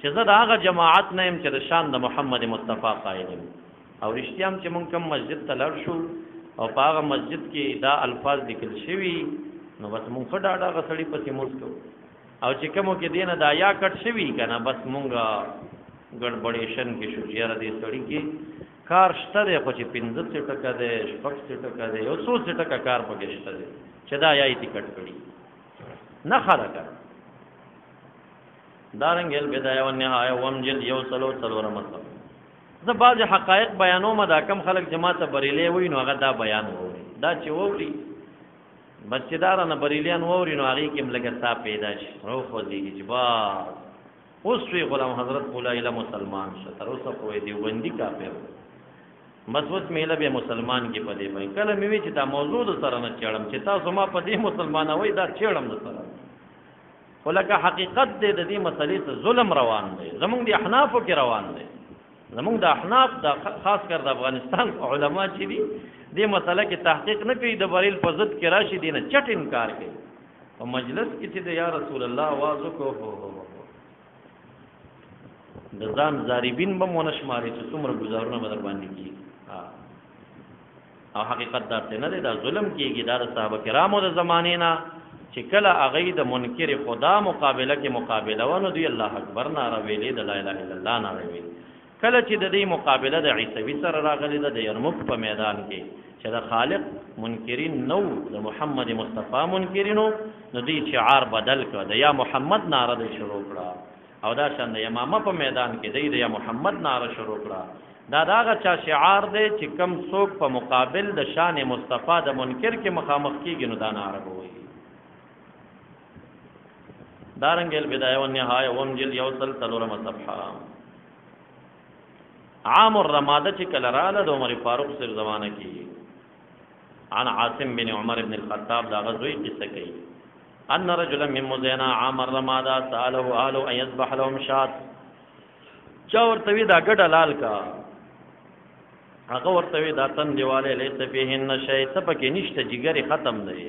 چې زه دا هغه جماعت نه يم چې د شان د محمد مصطفی قائل یم او رښتیا چې مونږ کوم مسجد ته لړ شو او په هغه مسجد کې دا الفاظ لیکل شوی نو بس مونږ خډا دا غسړی پسې مرستو او چې کومو کې دینه دا یا کټ شوی کنه بس مونږه ګډبډېشن کې شو چې را دې سړی کې کار شته دی خو چې پنځه څټکه دی شپږ څټکه دی یو څو څټکه کار پکې شته دی چې دا یای دې کټ کړي نه خلک دارنګ ال بدايه او نهايه وم جل یو سلو سلو رمسه زه بعض حقایق بیانوم دا کم خلک جماعت بریلې وای نو هغه دا بیان ووري دا چې ووري بچیدار نه بریلیان ووري نو هغه کې ملګرتا پیدا شي روح وځي چې با اوس وی غلام حضرت مولا اله مسلمان شه تر اوسه خو دیوبندی کافر مسوس میله به مسلمان کې پدې وای کله مې وی چې دا موضوع د سره نه چړم چې تاسو ما پدې مسلمان وای دا چړم د سره ولکه حقیقت دې د دې مسلې ته ظلم روان دی زمونږ د احنافو کې روان دی زمونږ د احناف د خاص کر د افغانستان علما چې دي دې مسله کې تحقیق نه کوي د بریل په ضد کې راشي دینه چټ انکار کوي په مجلس کې چې د یا رسول الله आवाज وکړو د ځان زاربین به مونږ شماري چې څومره گزارونه بدر باندې کی او حقیقت دا څه نه دی دا ظلم کیږي دا صحابه کرامو د زمانه نه چې کله هغه د منکر خدا مقابله کې مقابله ونه دی الله اکبر ناره ویلې د لا اله الا الله ناره ویلې کله چې د دې مقابله د عیسوي سره راغلې ده د یرموک په میدان کې چې د خالق منکرین نو د محمد مصطفی منکرینو نو دې شعار بدل کړ د یا محمد ناره دې شروع کړه او دا شند یمامه په میدان کې دې د یا محمد ناره شروع کړه دا داغه چا شعار دی چې کم څوک په مقابل د شان مصطفی د منکر کې مخامخ کیږي نو دا ناره وایي دارنګ البدايه والنهايه وم جل یو سل تلورم صفحه عام الرماده چې کله رااله د عمر فاروق سر زمانه کې عن عاصم بن عمر بن الخطاب دا غزوی قصه کوي ان رجلا من مزینا عام الرماده ساله اهل ان يذبح لهم شات چا ورته وی دا ګډ لال کا هغه ورته وی دا تن دیواله لیس فیهن شی تپکه نشته جګری ختم دی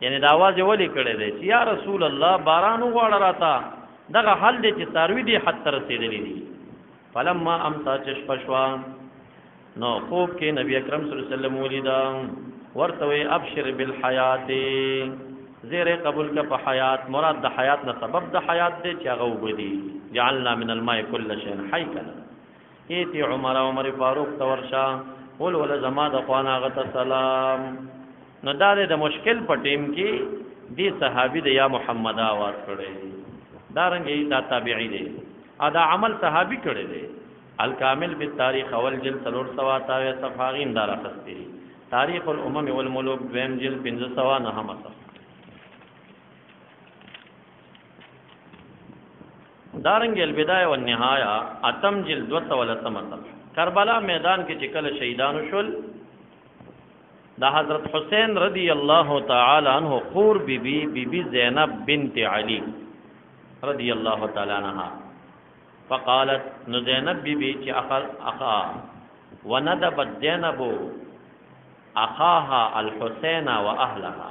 یعنی دا आवाज ولې کړی دی چې یا رسول الله باران وغواړه راته دغه حل دی چې ساروی دی حد تر رسیدلی دی فلما امسا چشپشوا نو خوب کې نبی اکرم صلی الله علیه وسلم ولیدا ورته وی ابشر بالحیات زیر قبول کا په حیات مراد د حیات نه سبب د حیات دی چې هغه وبدي جعلنا من الماء كل شيء حي کنا ایتی عمر عمر فاروق تورشا ول ول زما د خوانا غت سلام نو دا د مشکل په ټیم کې دی صحابي د یا محمد आवाज کړي دا رنګ دا تابعی دی ادا عمل صحابي کړي دی الکامل په تاریخ اول جلد سلور سوا تاوی صفحاغین دارا خستی تاریخ الامم والملوک دویم جلد پنځه سوا نه هم صفحه دارنګ البدايه والنهايه اتم جلد وتول سمته کربلا میدان کې چې کله شهیدانو شول د حضرت حسین رضی الله تعالی عنہ خور بیبي بیبي زینب بنت علی رضی الله تعالی عنها فقالت نو زینب بیبي چې اخر اخا وندبت زینب اخاها الحسین واهلها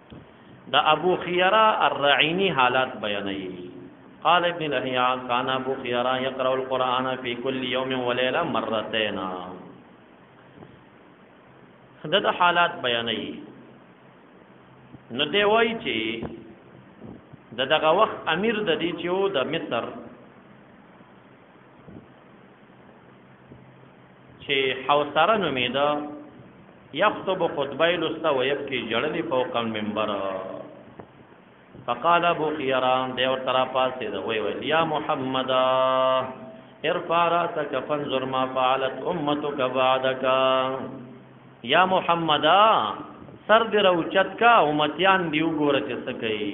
د ابو خیرا الرعینی حالات بیانوي قال ابن لهيا كان ابو خيرا يقرأ القرآن في كل يوم وليلة مرتين دا د حالات بیانوي نو دی وایي چې د دغه وخت امیر د دې چې د مصر چې حوسره نومېده یخطب خطبه یې لوسته و یبکې ژړلې فوق المنبر فقال ابو خیران دی ورته راپاڅېده ویې ویل یا محمده ارفع راسک فانظر ما فعلت امتک بعدک یا محمده سر دې راوچت کا امتیان دی وګوره چې څه کوي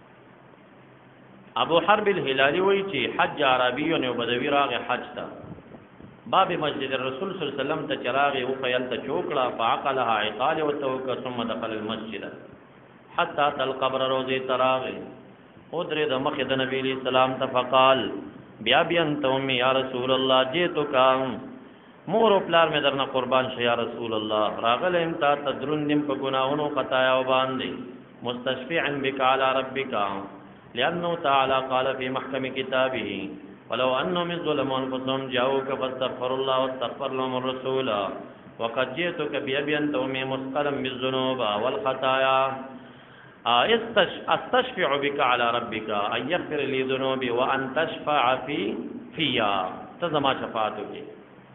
ابو حرب الهلالی وایي چې حج عربي او بدوي راغی حج ته باب مسجد الرسول صلی الله علیه وسلم ته چراغي او خیال ته چوکړه فعقلها عقال او توکا ثم دخل المسجد حتى تلقبر روزي تراغي او درې د مخې د نبی علیہ السلام ته فقال بیا بیا انت امي یا رسول الله جئتک مور او پلار مې درنه قربان شه یا رسول الله راغلم تا تدرون نیم په ګناونو خطایا وباندې مستشفعا بك على ربك لانه تعالى قال في محكم كتابه ولو انهم ظلموا انفسهم جاءوك فاستغفر الله واستغفر لهم الرسول وقد جئتك بأبي أنت أمي مثقلا بالذنوب والخطايا استشفع بکا علی ربکا ان یخفر لی ذنوبی وان تشفع فی فیا تزما شفاعتو کی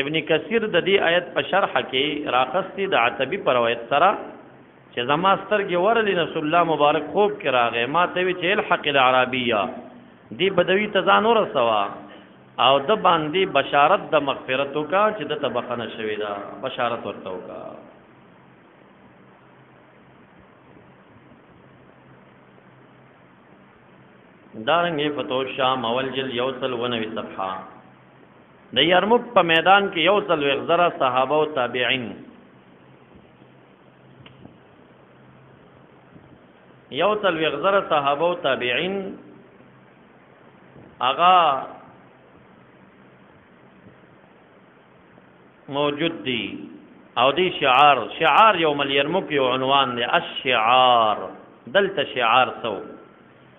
ابن کثیر د دې آیت په شرح کې راخستی د عتبی پر روایت سره چې زما سترګې ورلې رسول الله مبارک خوب کې راغې ما ته وی چې الحق العربیه دی بدوی ته ځان ورسوا او د باندې بشارت د مغفرت وکا چې د تبخنه شوی دا بشارت ورته وکا دارنګې فتو شام اول جل یوصل ونوي صفحه د یرموک په میدان کې یو ځل وغزره صحابه او تابعین یو ځل وغزره صحابه او تابعین اغا موجود دی او دی شعار شعار یوم الیرموک یو عنوان دی الشعار دلته شعار سو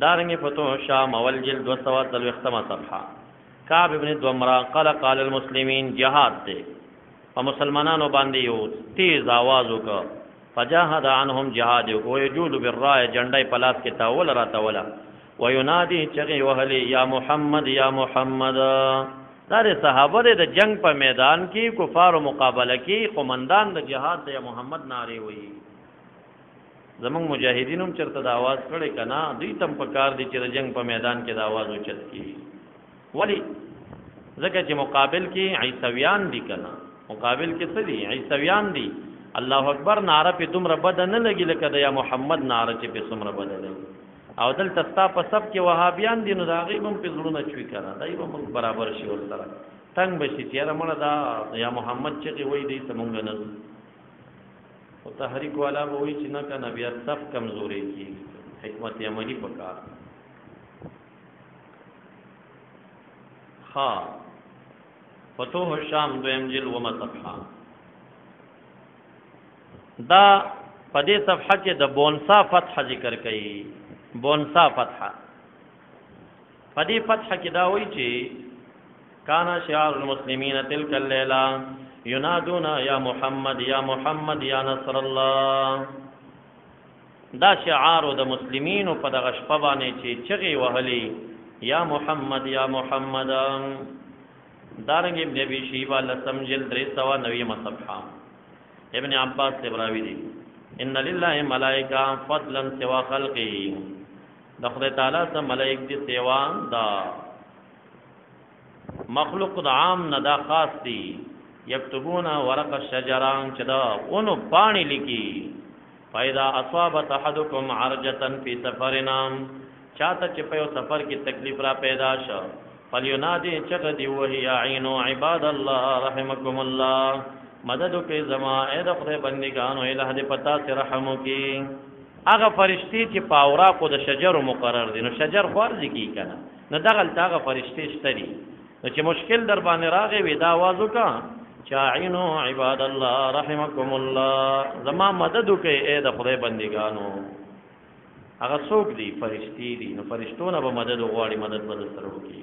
دارنګ فتو شام اول جلد 240 صفحه کعب ابن دمرا قال قال المسلمین جهاد ته په مسلمانانو باندې یو تیز आवाज وکړ فجاهد عنهم جهاد او یجود بالرای جنډای پلاس کې تاول راته ولا وینادی چغی وهلی یا محمد یا محمد دار صحابه د جنگ په میدان کې کفار مقابله کې قومندان د جهاد د محمد ناره وی زمونږ مجاهدین هم چرته د आवाज کړي کنا دوی تم په کار دي چې د جنگ په میدان کې د आवाज اوچت کی ولی ځکه چې مقابل کې عیسویان دي کنا مقابل کې څه دي عیسویان دي الله اکبر ناره په دومره بد نه لګي لکه د یا محمد ناره چې په څومره بد لګي او دل تستا په سب کې وهابیان دي نو دا غیب هم په زړونه چوي کنا دای به موږ برابر شي ور سره تنگ بشي چې را مړه دا یا محمد چې وای دی سمونګ نه او تحریک والا به وایي چې نه کنه بیا صف کمزوري کی حکمت عملی پکار ها فتوح الشام دویم جل و مصفحه دا په دې صفحه کې د بونسا فتح ذکر کړي بونسا فتح په دې فتح کې دا وایي چې کانا شعار المسلمین تلک اللیلہ ینادونا یا محمد یا محمد یا نصر الله دا شعار د مسلمینو په دغه شپه باندې چې چغې وهلې یا محمد یا محمد دارنګ ابن ابي شيبه لسم جلد 390 صفحه ابن عباس تبراوی دی ان لله ملائکه فضلا سوا خلقه د خدای تعالی ته ملائک دي سیوا دا مخلوق د عام نه دا خاص دي یكتبون ورق الشجره چې دا اونو پانی لیکي فاذا اصابت احدكم عرجه في سفرنا چاته چې په سفر کې تکلیف را پیدا شو فلینادی چغه دی وهی عین عباد الله رحمکم الله مدد کې زما اې د خدای بندګانو الہ دې پتا سره رحم وکي هغه فرشتي چې په اوراقو د شجرو مقرر دي نو شجر خو ارزي کی کنه نو دغلته هغه فرشتي شته دي نو چې مشکل در باندې راغی وی دا आवाज وکا چاعینو عباد الله رحمکم الله زما مدد وکي اے د خدای بندګانو هغه څوک دي فرشتي دي نو فرشتونه به مدد وغواړي مدد به سره وکي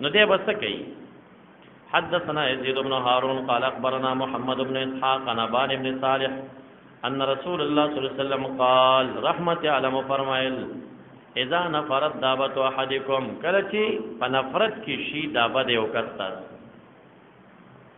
نو دې بس کوي حدثنا يزيد بن هارون قال اخبرنا محمد بن اسحاق عن ابان بن صالح ان رسول الله صلی الله علیه وسلم قال رحمت علم فرمایل اذا نفرت دعوت احدكم کله چې په نفرت کې شي دعوت یو کس تاسو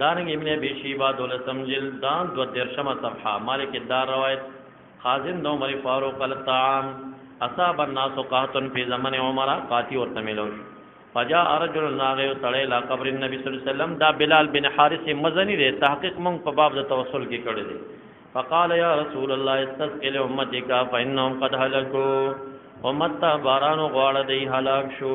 دارنګ ابن ابي شيبه دولسم جلد دا دو درشمه صفحه مالک دا روایت خازن د عمر فاروق الطعام اصاب الناس قاتن په زمن عمر قاتی ورته ملو فجاء رجل ناغه سړی لا قبر النبي صلی الله علیه وسلم دا بلال بن حارث مزنی دی تحقیق مونږ په باب د توسل کې کړی دی فقال يا رسول الله استسقي لامتك فانهم قد هلكوا امت باران غواړه دی هلاک شو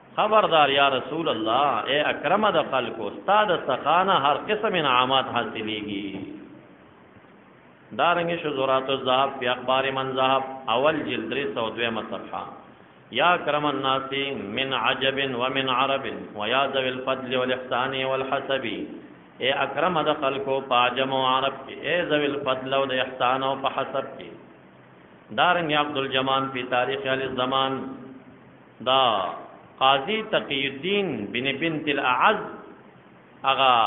خبردار یا رسول الله اے اکرم د خلکو ستا د سخانه هر قسم انعامات حاصلېږي دارنګ شذورات الذهب فی اخبار من ذهب اول جلد 302 صفحه یا کرم الناس من عجب ومن عرب ويا ذوي الفضل والاحسان والحسب اے اکرم د خلکو پاجم او عرب کې اے ذوي الفضل او د احسان او په حسب کې دارنګ عبد الجمان فی تاریخ علی الزمان دا قاضی تقي الدين بن بنت الاعز اغا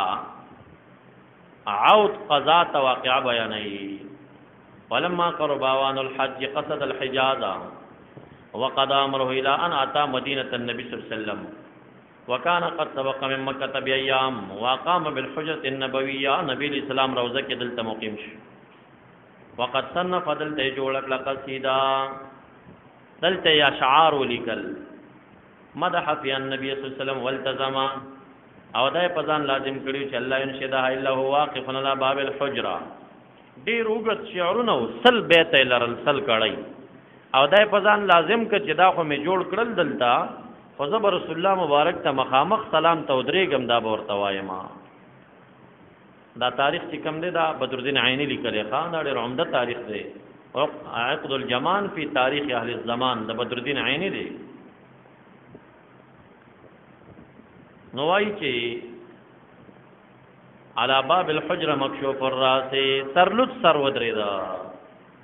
عود قضا تواقع بیانی ولما قرب آوان الحج قصد الحجاز وقد امره الى ان اتى مدينه النبي صلى الله عليه وسلم وكان قد سبق من مكه بايام واقام بالحجره النبويه نبی الاسلام روزك دلت مقيمش شو وقد صنف دلته جوړ کړه قصیده دلته یا شعار ولیکل مدح فی النبی صلی الله علیه وسلم والتزم او دای په ځان لازم کړی چې الله ان شدا الا هو واقف علی باب الحجره ډیر وګت شعرونه سل بیت لرل سل کړی او دای په ځان لازم ک چې دا خو می جوړ کړل دلته خو زبر رسول الله مبارک ته مخامخ سلام ته ودرېګم دا ورته وایم دا تاریخ چې کوم دی دا بدرالدین عیني لیکلی ښه دا ډېر عمده تاریخ دی عقد الجمان فی تاریخ اهل الزمان د بدرالدین عیني دی نو وایي چې علا باب الحجره مکشوف الراس سرلوت سر ودرېده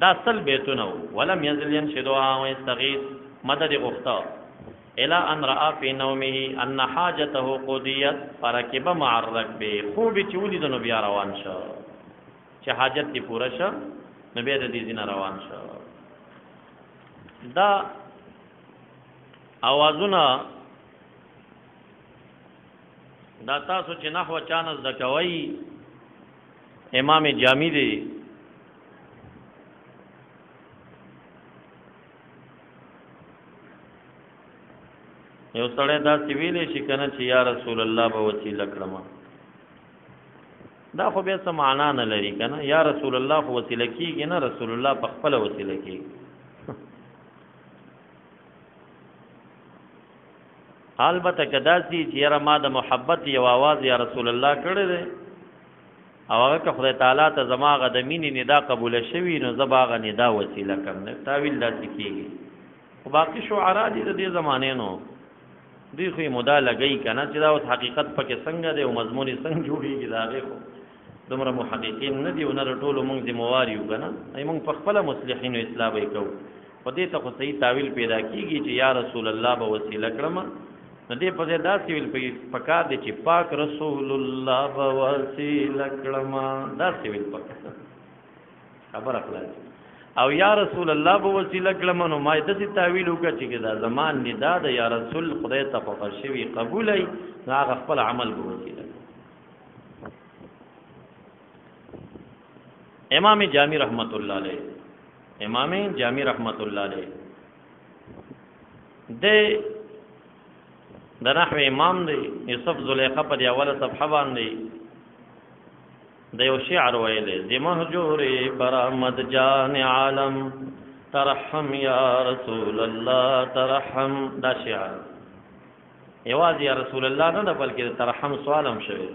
دا سل بیتونه ولم یزل ینشدها او استغیث مدد غفتا الى ان را فی نومه ان حاجته قضیت فرکب مع الركب خوب چې ولید نو بیا روان شو چې حاجت دی پوره شو نو بیا د دې ځین روان شو دا اوازونه دا تاسو چې نحو چانس د کوي امام جامی دی یو سړی دا سی ویلې شي کنه چې یا رسول الله به وسیله کړم دا خو به څه معنا نه لري کنه یا رسول الله خو وسیله کیږي نه رسول الله په خپل وسیله کیږي البته کدا سي چې را ما د محبت یو आवाज یا رسول الله کړی دی او هغه که خدای تعالی ته زما غ د مینې ندا قبول شوی نو زه باغه ندا وسیله کم نه تاویل داسې کیږي خو باقی شعرا دي د دې زمانه نو دوی خو مودا لګی کنه چې دا اوس حقیقت پکې څنګه دی او مضمون یې څنګه جوړیږي دا غي خو دومره محققین نه دی او نه ټولو موږ ذمہوار یو کنه ای موږ په خپل مصلحین اسلام یې کوو خو دې ته خو صحیح تاویل پیدا کیږي چې یا رسول الله به وسیله کړم نو دې په ځای داسې ویل پکار دی چې پاک رسول الله به وسیله کړم داسې ویل پکار خبر اخلاص او یا رسول الله به وسیله کړم نو ما داسې تاویل وکړ چې دا زمان ندا د یا رسول خدای ته په فرشوي قبول ای هغه خپل عمل به وسیله امام جامی رحمت الله علیه امام جامی رحمت الله علیه د د نحو امام دی یوسف زلیخه په دی اوله صفحه باندې د یو شعر ویلې د مهجورې برآمد جان عالم ترحم یا رسول الله ترحم دا شعر یوازې یا رسول الله نه بلکې ترحم سوالم شوی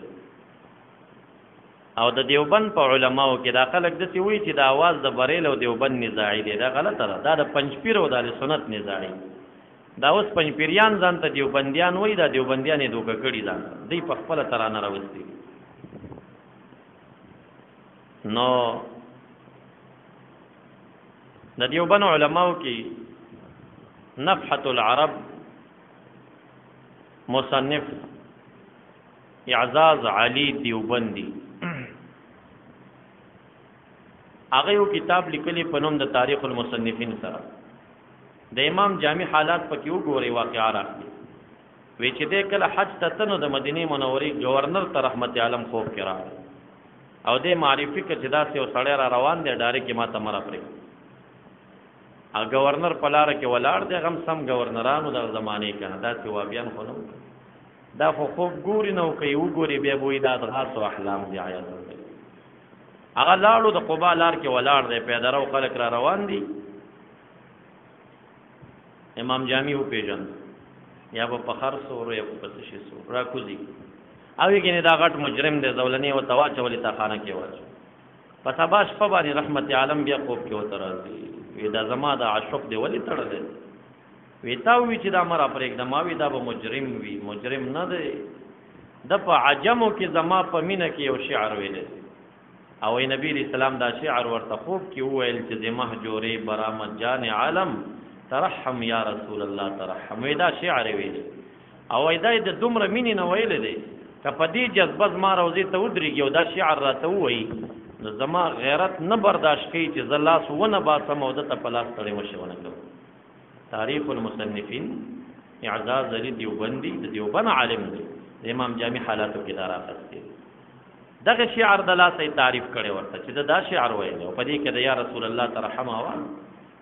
او د دیوبند په علماو کې دا خلک دسې وایي چې دا اواز د بریل او دیوبند نزاعي دی دا غلطه ده دا د پنځپیر او د اهل سنت نزاعي دا اوس پنځپیریان ځان ته دیوبندیان وایي دا دیوبندیان یې دوکه کړي ځان دوی په خپله ترانه راوستي نو د دیوبند علماو کې نفحت العرب مصنف اعزاز علی دیوبندی هغه یو کتاب لیکلی په نوم د تاریخ المصنفین سره د امام جامع حالات پکې وګوري واقعا راغلي وی چې د کله حج ته تنو د مدینه منورې گورنر ته رحمت عالم خوب کرا او د معرفي کې چې دا سه سړی را روان دی ډارې کې ما تمر پرې ا گورنر پلار کې ولاړ دی غم سم گورنرانو د زمانه کې دا سی وابیان خو نه دا خو خوب ګوري نو کوي وګوري بیا بوې دا د غاصو احلام دی عیاذ بالله هغه لاړو د قبا لار کې ولاړ دی پیدا راو خلک را روان دي امام جامی هو پیژن یا په فخر سور یا په پس شي سور را کوزي او یګنه دا غټ مجرم دی زولنې او توا چولې تا خانه کې واچ په سبا شپه باندې رحمت عالم بیا خوب کې وتر راځي وی دا زما د عاشق دی ولی تړل دی وی تا وی چې دا مرا پرېږده ما وی دا به مجرم وي مجرم نه دی د په عجمو کې زما په مینه کې یو شعر ویل او ای نبی اسلام دا شعر ورته خوب کې وویل چې د مهجورې برامت جان عالم ترحم یا رسول الله ترحم وی دا شعر ویل او ای دا د دومره مینې نه ویل دی که په دې جذبه زما روزې ته ودرېږي او دا شعر راته ووایي نو زما غیرت نه برداشت کوي چې زه لاس ونه باسم او دته په لاس تړې مشي ونه کړم تاریخ المصنفین اعزاز علی دیوبندی د دیوبند عالم دی د امام جامع حالاتو کې دار اخستي دغه شعر د لاسه تعریف کړي ورته چې دا شعر وایي او په دې کې د یا رسول الله ترحمه وا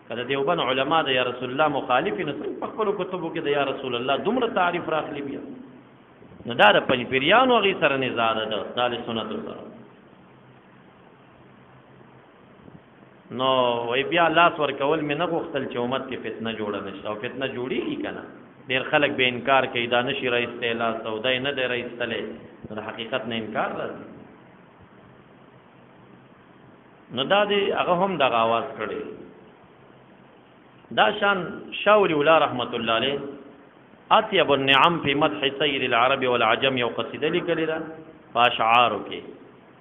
کله دیوبند علما د یا رسول الله مخالفین په خپل کتبو کې د یا رسول الله دومره تعریف راخلی بیا نو دا د پنځپیریانو غي سره نه زاده ده د سنت سره نو وای بیا لاس ورکول مې نه غوښتل چې امت کې فتنه جوړه نشي او فتنه جوړیږي کنه ډیر خلک به انکار کوي دا نشي راځته لاس او دای نه دی راځتلې د حقیقت نه انکار راځي نو دا دی هغه هم د غواز کړي دا شان شاول ولا رحمت الله علیه اطيب النعم في مدح سيد العرب والعجم یو قصیده لیکلی دا پاشعارو کې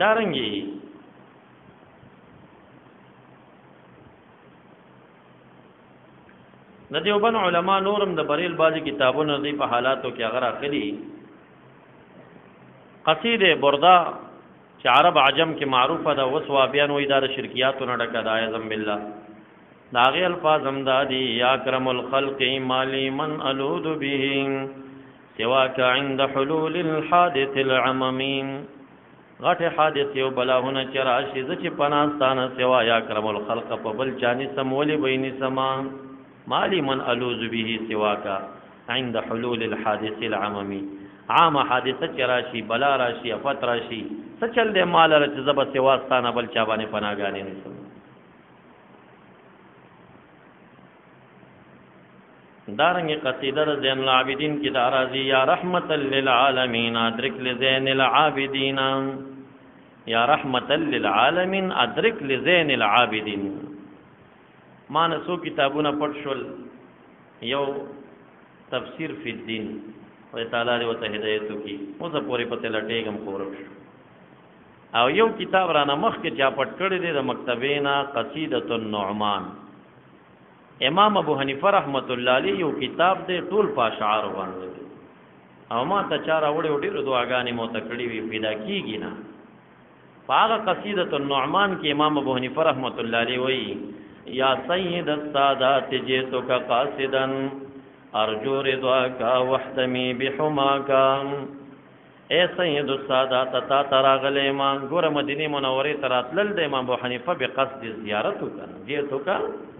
دارنګي د دیوبن علما نورم د بریل بازي کتابونو دی په حالاتو کې هغه راخلي قصیده بردا چې عرب عجم کې معروفه ده وسوا بیان وې د شرکیاتو نه ډکه ده اعظم بالله د هغې الفاظ هم دا دي یا کرم الخلق مالی من الود به سواک عند حلول الحادث العممی غټه حادثه او بلاهونه چې راشي زه چې پناستانه سوا یا کرم الخلق په بل چانی سمولې بیني سما مالی من الوز به سواکا عند حلول الحادث العممی عام حادثه چې راشي بلا راشي افت راشي څه چل دې مال رچ زب سواستانه بل چا باندې پناګانې نسم دارنګ قصیده د زین العابدین کی دا راضی یا رحمت للعالمین ادرک لزین العابدین یا رحمت للعالمین ادرک لزین العابدین ما نه سو کتابونه پټ شول یو تفسیر فی الدین او تعالی دې وته هدایت کی اوس پورې پته لټېږم کورم شو او یو کتاب رانه مخکې چا پټ کړی دی د مکتبینا قصیدت النعمان امام ابو حنیفه رحمت الله علیه یو کتاب دی ټول په اشعار باندې او ما ته چاره وړي ډېر دعاګانې مو ته کړې وی پیدا کیږي نه پاغه قصیدت النعمان کې امام ابو حنیفه رحمت الله علیه وی یا سید السادات جئتک قاصدا ارجو رضاک واحتمی بحماک اے سید السادات تا تراغلی ما ګور مدینه منوره تراتلل د امام ابو حنیفه به قصد زیارت وکړ جیتو کا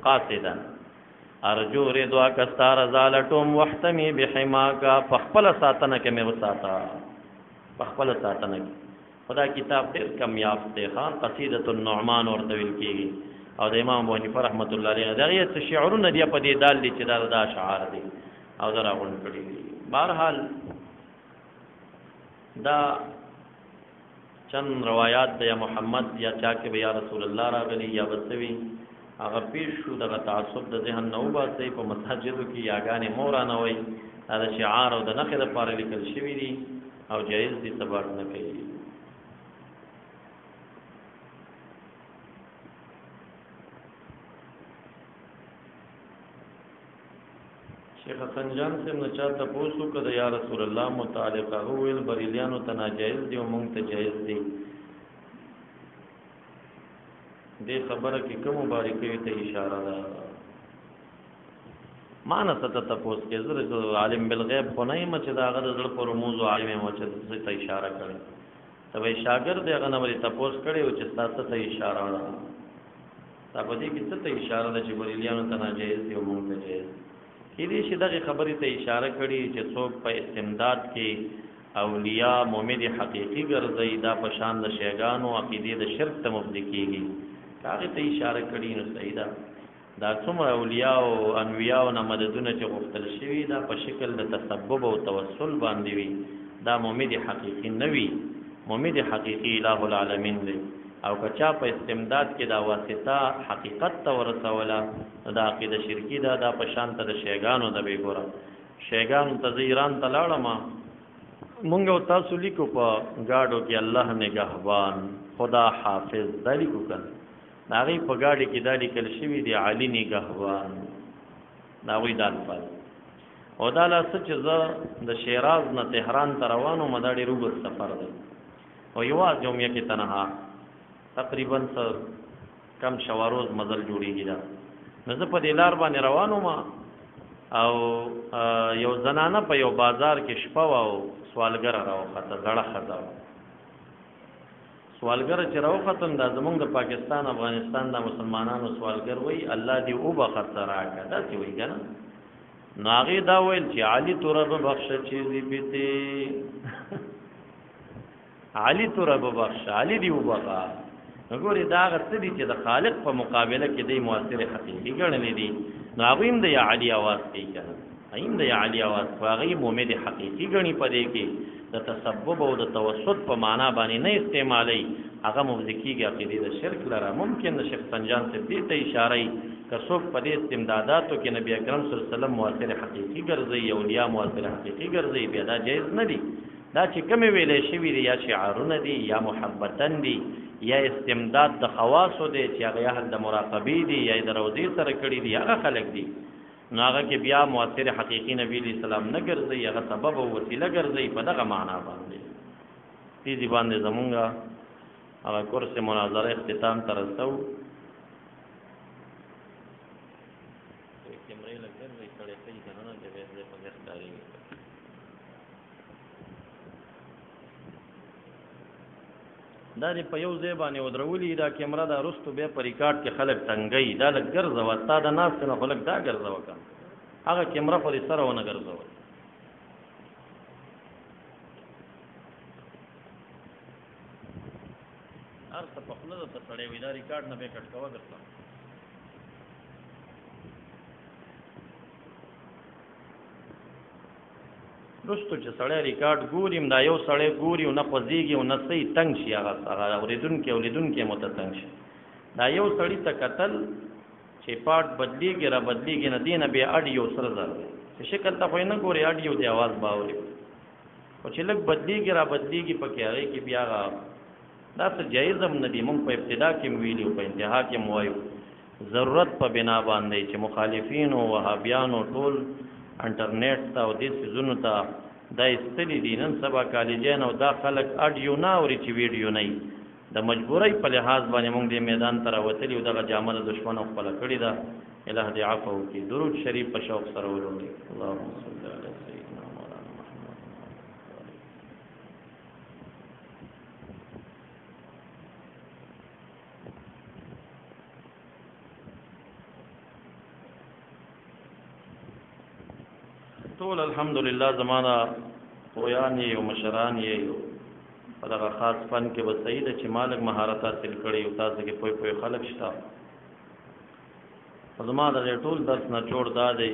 قاصدا ارجو رضا کستا رضا لټوم وحتمی بحما کا پخپل ساتنه کې مې وساتا پخپل ساتنه کې خدا کتاب ډېر کم یافته ها قصیدۃ النعمان ورته ویل کیږي او د امام ابو حنیفه رحمت الله علیه دغه څه شعرونه دی په دې دال دي چې دا د اشعار دي او دا راغون کړی بهرحال دا چند روایات د یا محمد یا چا کې بیا رسول الله راغلی یا بسوي هغه پیش شو دغه تعصب د ذهن نه وباسي په مساجدو کې یاګانې مورانه وي دا د شعار او د نخې لپاره لیکل شوی دي او جایز دي سبق نه کوي شیخ حسن جان سم نه چاته پوسو کده یا رسول الله متعلقه ویل بریلیانو ته ناجایز دی او مونږ ته جایز دی دې خبره کې کوم مبارکې ته اشاره ده ما نه ست ته پوس کې زره عالم بالغیب خو نه مچ دا غره زړه پر موضوع عالم مچ ته اشاره کړي ته وای شاګرد هغه نه ولې تپوس کړي او چې تاسو ته اشاره ده تا په دې کې څه ته اشاره ده چې بریلیانو ته ناجایز دی او مونږ ته جایز کې دې شي دغه خبرې ته اشاره کړي چې څوک په استمداد کې اولیاء مومد حقیقی ګرځي دا په شان د شیګانو عقیده د شرک ته مبدي کیږي هغه ته اشاره کړي نو صحیح ده دا څومره اولیاء او انویاء نه مددونه چې غوښتل شوي دا په شکل د تسبب او توسل باندې وي دا ممد حقیقی نه وي ممد حقیقی اله العالمین دی او که چا په استمداد کې دا واسطه حقیقت ته ورسوله نو دا عقیده شرکی ده دا په شان ته د شیګانو د به ګوره شیګانو ته زه ایران ته لاړم مونږ او تاسو لیکو په گاډو کې الله نگهبان خدا حافظ دا لیکو کړه د هغوی په ګاډي کې دا لیکل شوي دي علي نګهبان د هغوی دا الفاظ او دا لا څه چې زه د شیراز نه تهران ته روان وم دا ډېر اوږد سفر دی او یوازې وم یکې تنها تقریبا څه کم شواروز مزل جوړېږي دا نو زه په دې لار باندې روان وم او یو زنانه په یو بازار کې شپه وه او سوالګره راوخته زړه ښځه وه سوالګر چې راوختن دا زمونږ د پاکستان افغانستان د مسلمانانو سوالګر وای الله دې او بخت راکا دا سی وای کنه ناغي دا ویل چې علي ترب بخش چې دې بيته علي ترب بخش علي دې وبخا وګوري دا غت دي چې د خالق په مقابله کې دې موثر حقيقي ګڼل دي ناغیم د علي आवाज کوي کنه ایم د علی اواز خواغی مومد حقیقی غنی پدې کې د تسبب او د توسط په معنا باندې نه استعمالي هغه مبذکیږي عقیده د شرک لره ممکن د شیخ سنجان ته دې ته اشاره ای که څوک په دې استمداداتو کې نبی اکرم صلی الله علیه وسلم موثر حقیقی ګرځي او لیا موثر حقیقی ګرځي بیا دا جایز نه دی دا چې کوم ویلې شوی دی یا شعارونه دي یا محبتن دي یا استمداد د خواصو دی چې هغه اهل د مراقبې دي یا د روزي سره کړی دي هغه خلک دي نو هغه کې بیا مؤثر حقیقی نبی علیہ السلام نه ګرځي هغه سبب او وسیله ګرځي په دغه معنا باندې دې دې باندې زمونږه هغه کورس مناظره اختتام تر رسو دا دې په یو ځای باندې ودرولي دا کیمره دا رستو به په ریکارډ کې خلک تنګي دا لږ ګرځوه تا د ناس نه خلک دا ګرځوه کا هغه کیمره خو دې سره ونه ګرځوه هر څه په خپل ته سړې وي دا ریکارډ نه به کټ کاوه درته رستو چې سړی ریکارډ ګوري دا یو سړی ګوري او نه خوځيږي او نه سي تنگ شي هغه هغه اوریدونکو اولیدونکو مو ته تنگ شي دا یو سړی ته قتل چې پارت بدلیږي را بدلیږي نه دینه به اډیو سره زر چې شکل ته خو نه ګوري اډیو دی आवाज باوري او چې لګ بدلیږي را بدلیږي پکې هغه کې بیا دا څه جایز هم نه دی مونږ په ابتدا کې ویلو په انتها کې مو وایو ضرورت په بنا باندی چه مخالفین او وهابیانو ټول انټرنیټ ته او دی سیزونو ته دا ایستلی دی نن سبا کالجین او دا خلک اډیو نه اوری چه ویډیو نه د مجبوری په لحاظ باندې موږ دی میدان ته راوتلی او دغه جامه د دشمن خپل کړی ده اله دی عفو کی درود شریف په شوق سره ولولئ اللهم صل ټول الحمدلله زمانہ ویان یې او مشران یې په دغه خاص فن کې به صحیح ده چې مالک مهارت حاصل کړي او تاسو کې پوي پوي خلک شته زما د ټول درس نه جوړ دا دی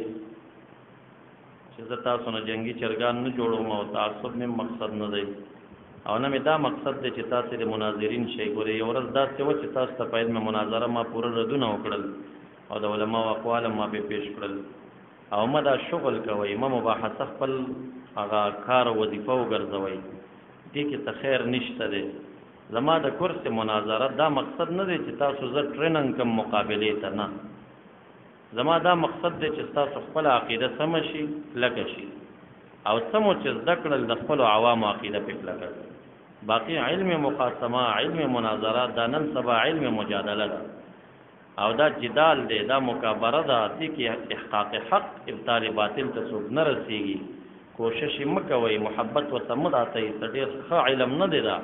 چې زه تاسو نه جنگي چرګان نه جوړوم او تعصب مې مقصد نه دی او نه مې دا مقصد دی چې تاسو د مناظرین شي ګورې یو ورځ داسې و چې تاسو ته پاید مې مناظره ما پوره ردونه وکړل او د علما او اقوال ما به پیش کړل او ما دا شغل کوي ما مباحثه خپل هغه کار او وظیفه وګرځوي دې کې ته خیر نشته دی زما د کورس مناظره دا مقصد نه دی چې تاسو زه ټریننګ کم مقابله ته نه زما دا مقصد دی چې ستاسو خپله عقیده سمه شي، کلکه شي او څه مو چې زده کړل د خپلو عوامو عقیده پرې کلکه کړئ. باقي علم مقاسمه، علم مناظره دا نن سبا علم مجادله ده او دا جدال دی، دا مکابره ده، دې کې احقاق حق، ابطال باطل ته څوک نه رسېږي. کوشش یې مه کوئ، محبت ورته مه راتئ، څه ډېر ښه علم نه دی دا.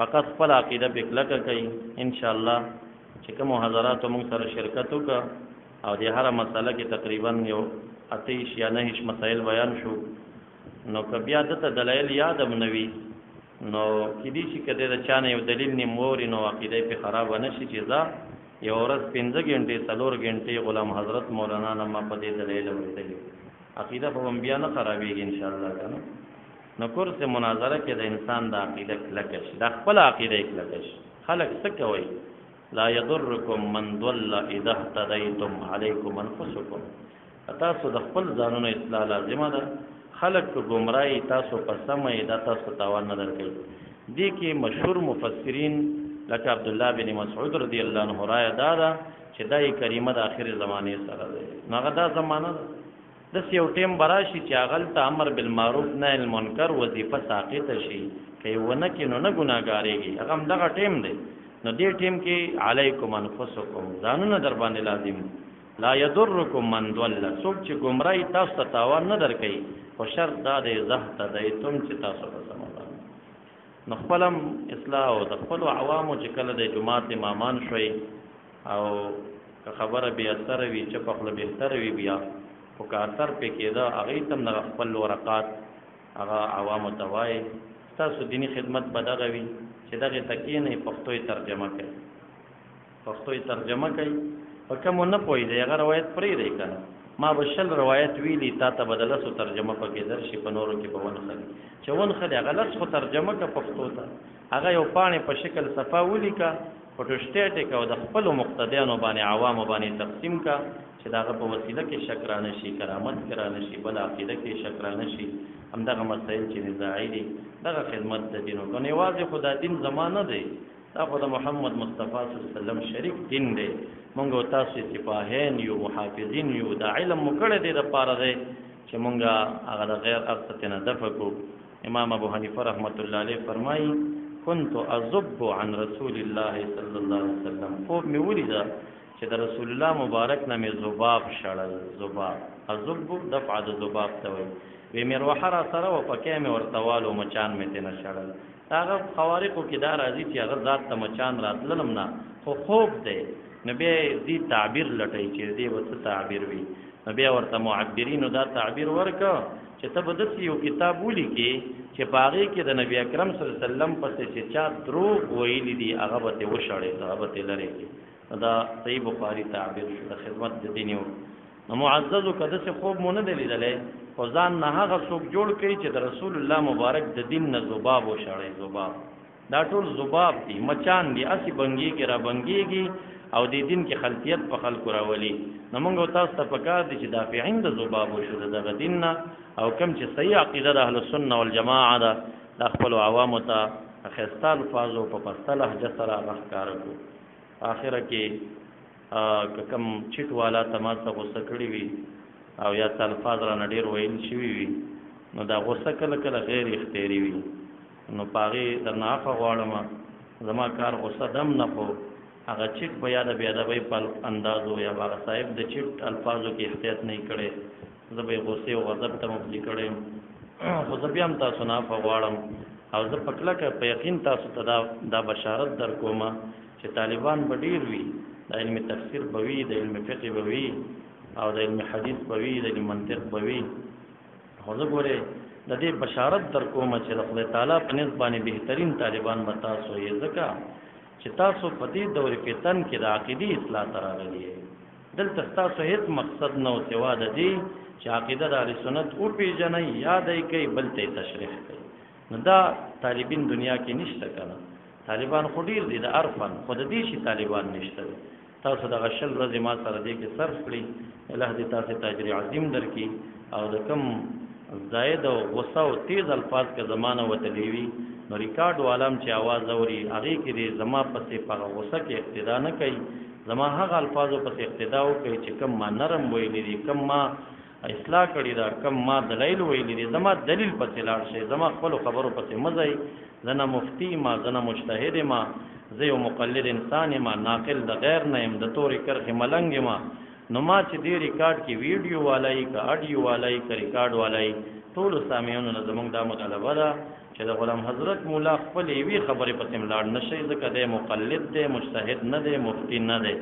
فقط خپل عقیده په کلکه کوي ان شاء الله چې کوم حضرات موږ سره شرکت وکړه او د هر مسله کې تقریبا یو اتیش یا نهش مسائل بیان شو نو که بیا دته دلایل یاد منوي نو کې دي چې کده د چانه یو دلیل نیموري نو عقیده په خراب نه شي چې دا یو ورځ 15 غنټې څلور غنټې غلام حضرت مولانا نما په دې دلیل ورته عقیده په بیا نه خرابېږي ان شاء الله کنه نو کورس مناظره کې د انسان د عقیده کلکه شي د خپل عقیده کلکه شي خلک څه کوي لا يضركم من ضل اذا اهتديتم عليكم انفسكم تاسو د خپل ځانونو اصلاح لازمه ده خلق کو گمراهي تاسو په سمه دا تاسو تاوان نه درکړي دي کې مشهور مفسرین لکه عبد الله بن مسعود رضی الله عنه رايه دا ده چې دای کریمه د اخر زمانه سره ده نو دا زمانه ده داسې یو ټیم به راشي چې هغلته امر بالمعروف نهی المنکر وظیفه ساقطه شي، که یې ونه کړي نو نه ګناهګارېږي، هغه همدغه ټیم دی، نو دې ټیم کې علیکم انفسکم، ځانونه درباندې لازم دي، لا یضرکم من ضل، څوک چې ګمراه وي تاسو ته تاوان نه درکوي، خو شرط دا دی اذا اهتدیتم چې تاسو په سمه باندې نو خپله هم اصلاح او د خپلو عوامو چې کله د جومات امامان شوئ، او که خبره بې اثره وي چپه خوله بهتره وي بیا خو که اثر پې کېده هغوی ته هم دغه خپل ورقات هغه عوامو ته وایې ستاسو دیني خدمت به دغه وي چې دغې ته کېنئ پښتو یې ترجمه کوي پښتو یې ترجمه کوي په کومو نه پوهېږي هغه روایت پرېږدئ که نه ما به شل روایت ویلي تا ته به د لسو ترجمه پکې درشي په نورو کې به ونښلي چې ونښلي هغه لس خو ترجمه که پښتو ته هغه یو پاڼې په شکل صفا ولیکه پټوشته ټیکه او د خپل مقتدیانو باندې عوامو باندې تقسیم کا چې داغه په وسیله کې شک را نشي کرامت کې را نشي بل عقیده کې شک را نشي همدغه مسائل چې نزاعي دي دغه خدمت د دین او کنه یوازې خدا دین زمانه دی دا خو د محمد مصطفی صلی الله علیه وسلم شریک دین دی مونږ او تاسو سپاهین یو محافظین یو دا علم مکړه دی د پاره دی چې مونږه هغه غیر ارتته نه دفقو امام ابو حنیفه رحمت الله علیه فرمایي كنت ازب عن رسول الله صلی الله علیه وسلم خوب می ولیدا چې د رسول الله مبارک نه می زباب شړل زباب ازب دفع د زباب ته وي وی مروه را سره و پکې می ورتوالو مچان می تنه شړل هغه خوارقو کې دا راځي چې هغه ذات ته مچان راتللم نه خو خوب دی نبی دې تعبیر لټای چې دې وڅ تعبیر وي نبی ورته معبرینو دا تعبیر ورکړ چې ته به داسې یو کتاب ولیکې چې په هغې کې د نبی اکرم صلی الله علیه وسلم پسې چې چا دروغ ویلي دي هغه به ترې وشړې هغه به ترې لرې کړې دا صحیح بخاري تعبیر شو د خدمت د دین یو نو معززو که داسې خوب مو نه دی لیدلی خو ځان نه هغه څوک جوړ کړي چې د رسول الله مبارک د دین نه ذباب وشړی ذباب دا ټول زباب دي مچان دي اسی بنګي کې را بنګيږي او د دین کې خلطیت په خلکو راولي نو موږ تاسو ته پکار دي چې دافعین د زباب شو دغه دین او کم چې صحیح عقیده د اهل سنت والجماعه ده د خپل عوامو ته خسته الفاظو په پسته لهجه سره راخکار کو اخره کې کم چټ والا تماسه غوسه کړی وي او یا تلفاظ را نډیر ویل شوی وي نو دا غوسه کله کله غیر اختیاري وي نو په هغې درنه عفه غواړم زما کار غصه دم نه خو هغه چټ په یاده بیا د په اندازو یا هغه صاحب د چټ الفاظو کې احتیاط نه کړي زه به غصه او غضب ته مبتي کړم خو زه بیا هم تاسو نه عفه غواړم او زه په کلکه په یقین تاسو ته دا, دا بشارت در کوم چې طالبان به ډیر وي د علم تفسیر به وي د علم فقه به وي او د علم حدیث به وي د علم منطق به وي خو زه ګوره د دې بشارت در کوم چې د خدای تعالی په نس باندې بهترین طالبان به تاسو یې ځکه چې تاسو په دې دور فتن کې د عقیدې اصلاح ته راغلي یې دلته ستاسو هیڅ مقصد نه او سوا د دې چې عقیده د سنت او پیژنې یاد یې کوي بل ته تشریح کوي نو دا طالبین دنیا کې نشته کنه طالبان خو ډیر دي د عرفان خود دې شي طالبان نشته تاسو دغه شل ورځې ما سره دې کې صرف کړي الله دې تاسو ته اجر عظیم درکړي او د کم زائد او غصه او تیز الفاظ کا زمانہ وتلی وي نو ریکارډ والم چې आवाज اوري هغه کې دې زما پسې په غصه کې اقتدا نه کوي زما هغه الفاظو پسې اقتدا وکړي چې کم ما نرم ویلي دي کم ما اصلاح کړی دا کم ما دلایل ویلي دي زما دلیل پسې لاړ شي زما خپل خبرو پسې مزي زنه مفتی ما زنه مجتهد ما زه یو مقلد انسان ما ناقل د غیر نه يم د تورې کرخې ملنګ ما نو ما چې دې ریکارډ کې ویډیو والای کا اډیو والای کا ریکارډ والای ټول سامعونو نه زمونږ دا مطالبه ده چې د غلام حضرت مولا خپل یوې خبرې پسې ملاړ نشي ځکه د مقلد دی مجتهد نه دی مفتی نه دی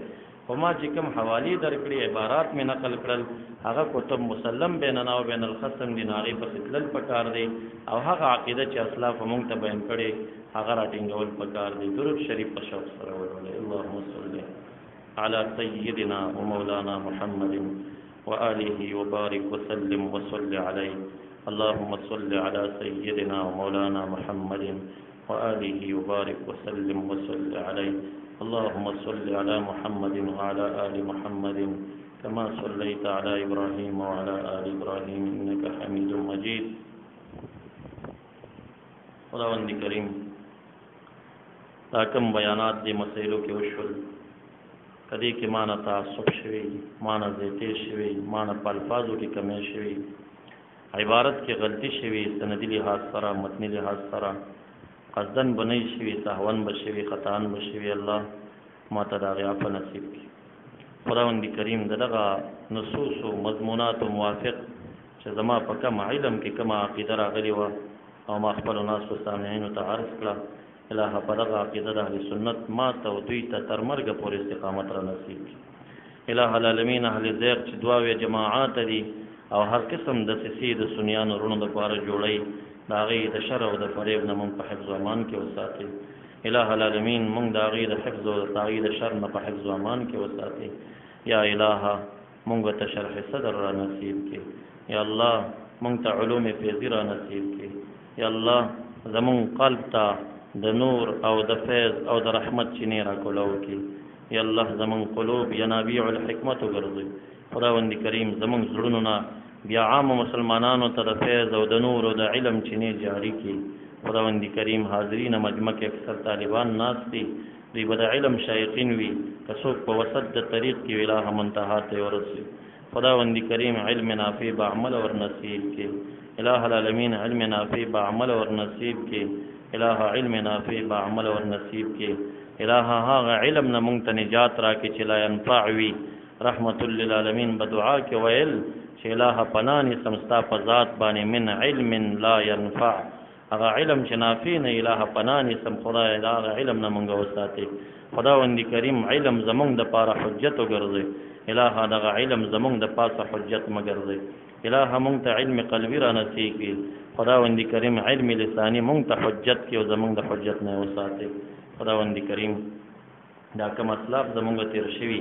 خو ما چې کوم حوالې درکړې عبارات مې نقل کړل هغه کتب مسلم بیننا او بین الخصم دی نو هغې پسې تلل پکار دی او هغه عقیده چې اسلاف مونږ ته بیان کړې هغه راټینګول پکار دی درود شریف په شوق سره ولولئ اللهم صل على سيدنا ومولانا محمد وآله وبارك وسلم وصل عليه اللهم صل على سيدنا ومولانا محمد وآله وبارك وسلم وصل عليه اللهم صل على محمد وعلى آل محمد كما صليت على إبراهيم وعلى آل إبراهيم إنك حميد مجيد خداوند کریم دا کوم بیانات دی مسایلو کې وشول کدی کې مان تعصب شوی مان زیته شوی مان په الفاظو کې کمی شوی عبارت کې غلطي شوي سندي لحاظ سره متني لحاظ سره قصدن بنئ شوي سهون بشوي خطان بشوي الله ما ته دا غیا په نصیب کی خداوند کریم دغه نصوص او مضمونات موافق چې زما په کم علم کې کما عقیده راغلی و او ما خپل ناس او سامعین ته عرض کړه الہ په دغه عقیده د سنت ما ته او دوی ته تر مرګ پورې استقامت را نصیب کړي اله العالمین اهل زیغ چې دواوې جماعات دي او هر قسم د سسی د سنیانو رونو د پاره جوړي دا غي د شر او د فریب نه مونږ په حفظ امان کې وساتي اله العالمین مونږ دا غي د حفظ او تاغي د شر نه په حفظ امان کې وساتي یا الہ مونږ ته شرح صدر را نصیب کې یا الله مونږ ته علوم فیضی را نصیب کې یا الله زمون قلب ته د نور او د فیض او د رحمت چینې را کولاو کی یا الله زمون قلوب ینابیع الحکمت وګرځي خداوند کریم زمون زړونو نه بیا عام مسلمانانو ته د فیض او د نور او د علم چینې جاری کی خداوند کریم حاضرین مجمع کې اکثر طالبان ناس دي دوی به د علم شایقین وي که څوک په وسط د طریق کې ولاهه منتها ته ورسي خداوند کریم علم نافع به عمل ور نصیب کې الہ العالمین علم نافع به عمل ور نصیب کې الہ علم نافع به عمل ور نصیب کې الہ هغه علم نه مونږ ته نجات را کې چې لا ينفع وي رحمت للعالمین به دعا کې ویل چې الہ پنان سمستا په ذات باندې من علم لا ينفع هغه علم چې نافی نه الہ پناه نیسم خدای دا هغه علم نه مونږ وساتي خداوند کریم علم زمونږ د پاره حجت وګرځي الہ دغه علم زمونږ د پاسه حجت مګرځي الہ مونږ ته علم قلبی را نصیبي خداوند کریم علم لسانی مونږ ته حجت کې او زمونږ د حجت نه وساتي خداوند کریم دا کوم اسلاف زمونږ تیر شوي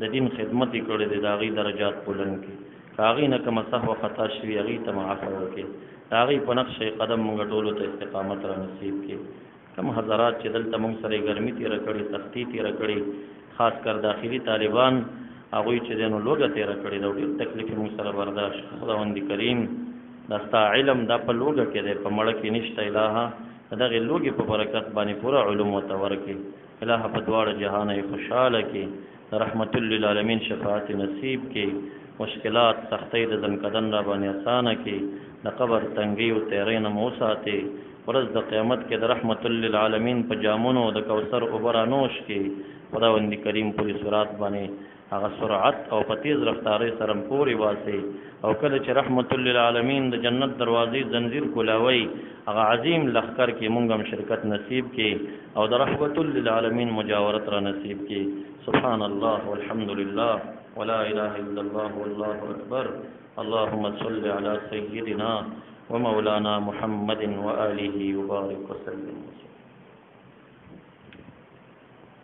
د دین خدمت یې کړی دی د هغوی درجات بلند کړي که هغوی نه کومه سهوه خطا شوي هغوی ته معاف ورکړي د هغوی په نقش قدم مونږ ټولو ته استقامت را نصیب کړي کوم حضرات چې دلته مونږ سره ګرمي تېره کړې سختي تېره کړې خاص کر داخلي طالبان هغوی چې دی نو لوږه تېره کړې ده او ډېر تکلیف مونږ سره برداشت خداوند کریم دا ستا علم دا په لوږه کې دی په مړه کې نشته الهه د دغې لوږې په برکت باندې پوره علوم ورته ورکړي الہ په دواړه جهان یې خوشاله کی رحمت للعالمین شفاعت نصیب کی مشکلات سختۍ د ځنکدن را باندې اسانه کی د قبر تنګي او تیرې نه مو ساتي ورځ د قیامت کې د رحمت للعالمین په جامونو د کوثر اوبرانوش کې خداوند کریم په صراط باندې هغه سرعت او په تیز رفتارۍ سره پورې واسي او کله چې رحمت للعالمین د جنت دروازې زنجیر کولاوي هغه عظیم لخر کې مونږ هم شرکت نصیب کې او د رحمت للعالمین مجاورت را نصیب کې سبحان الله والحمد لله ولا اله الا الله والله اکبر اللهم صل على سيدنا ومولانا محمد وآله وبارك وسلم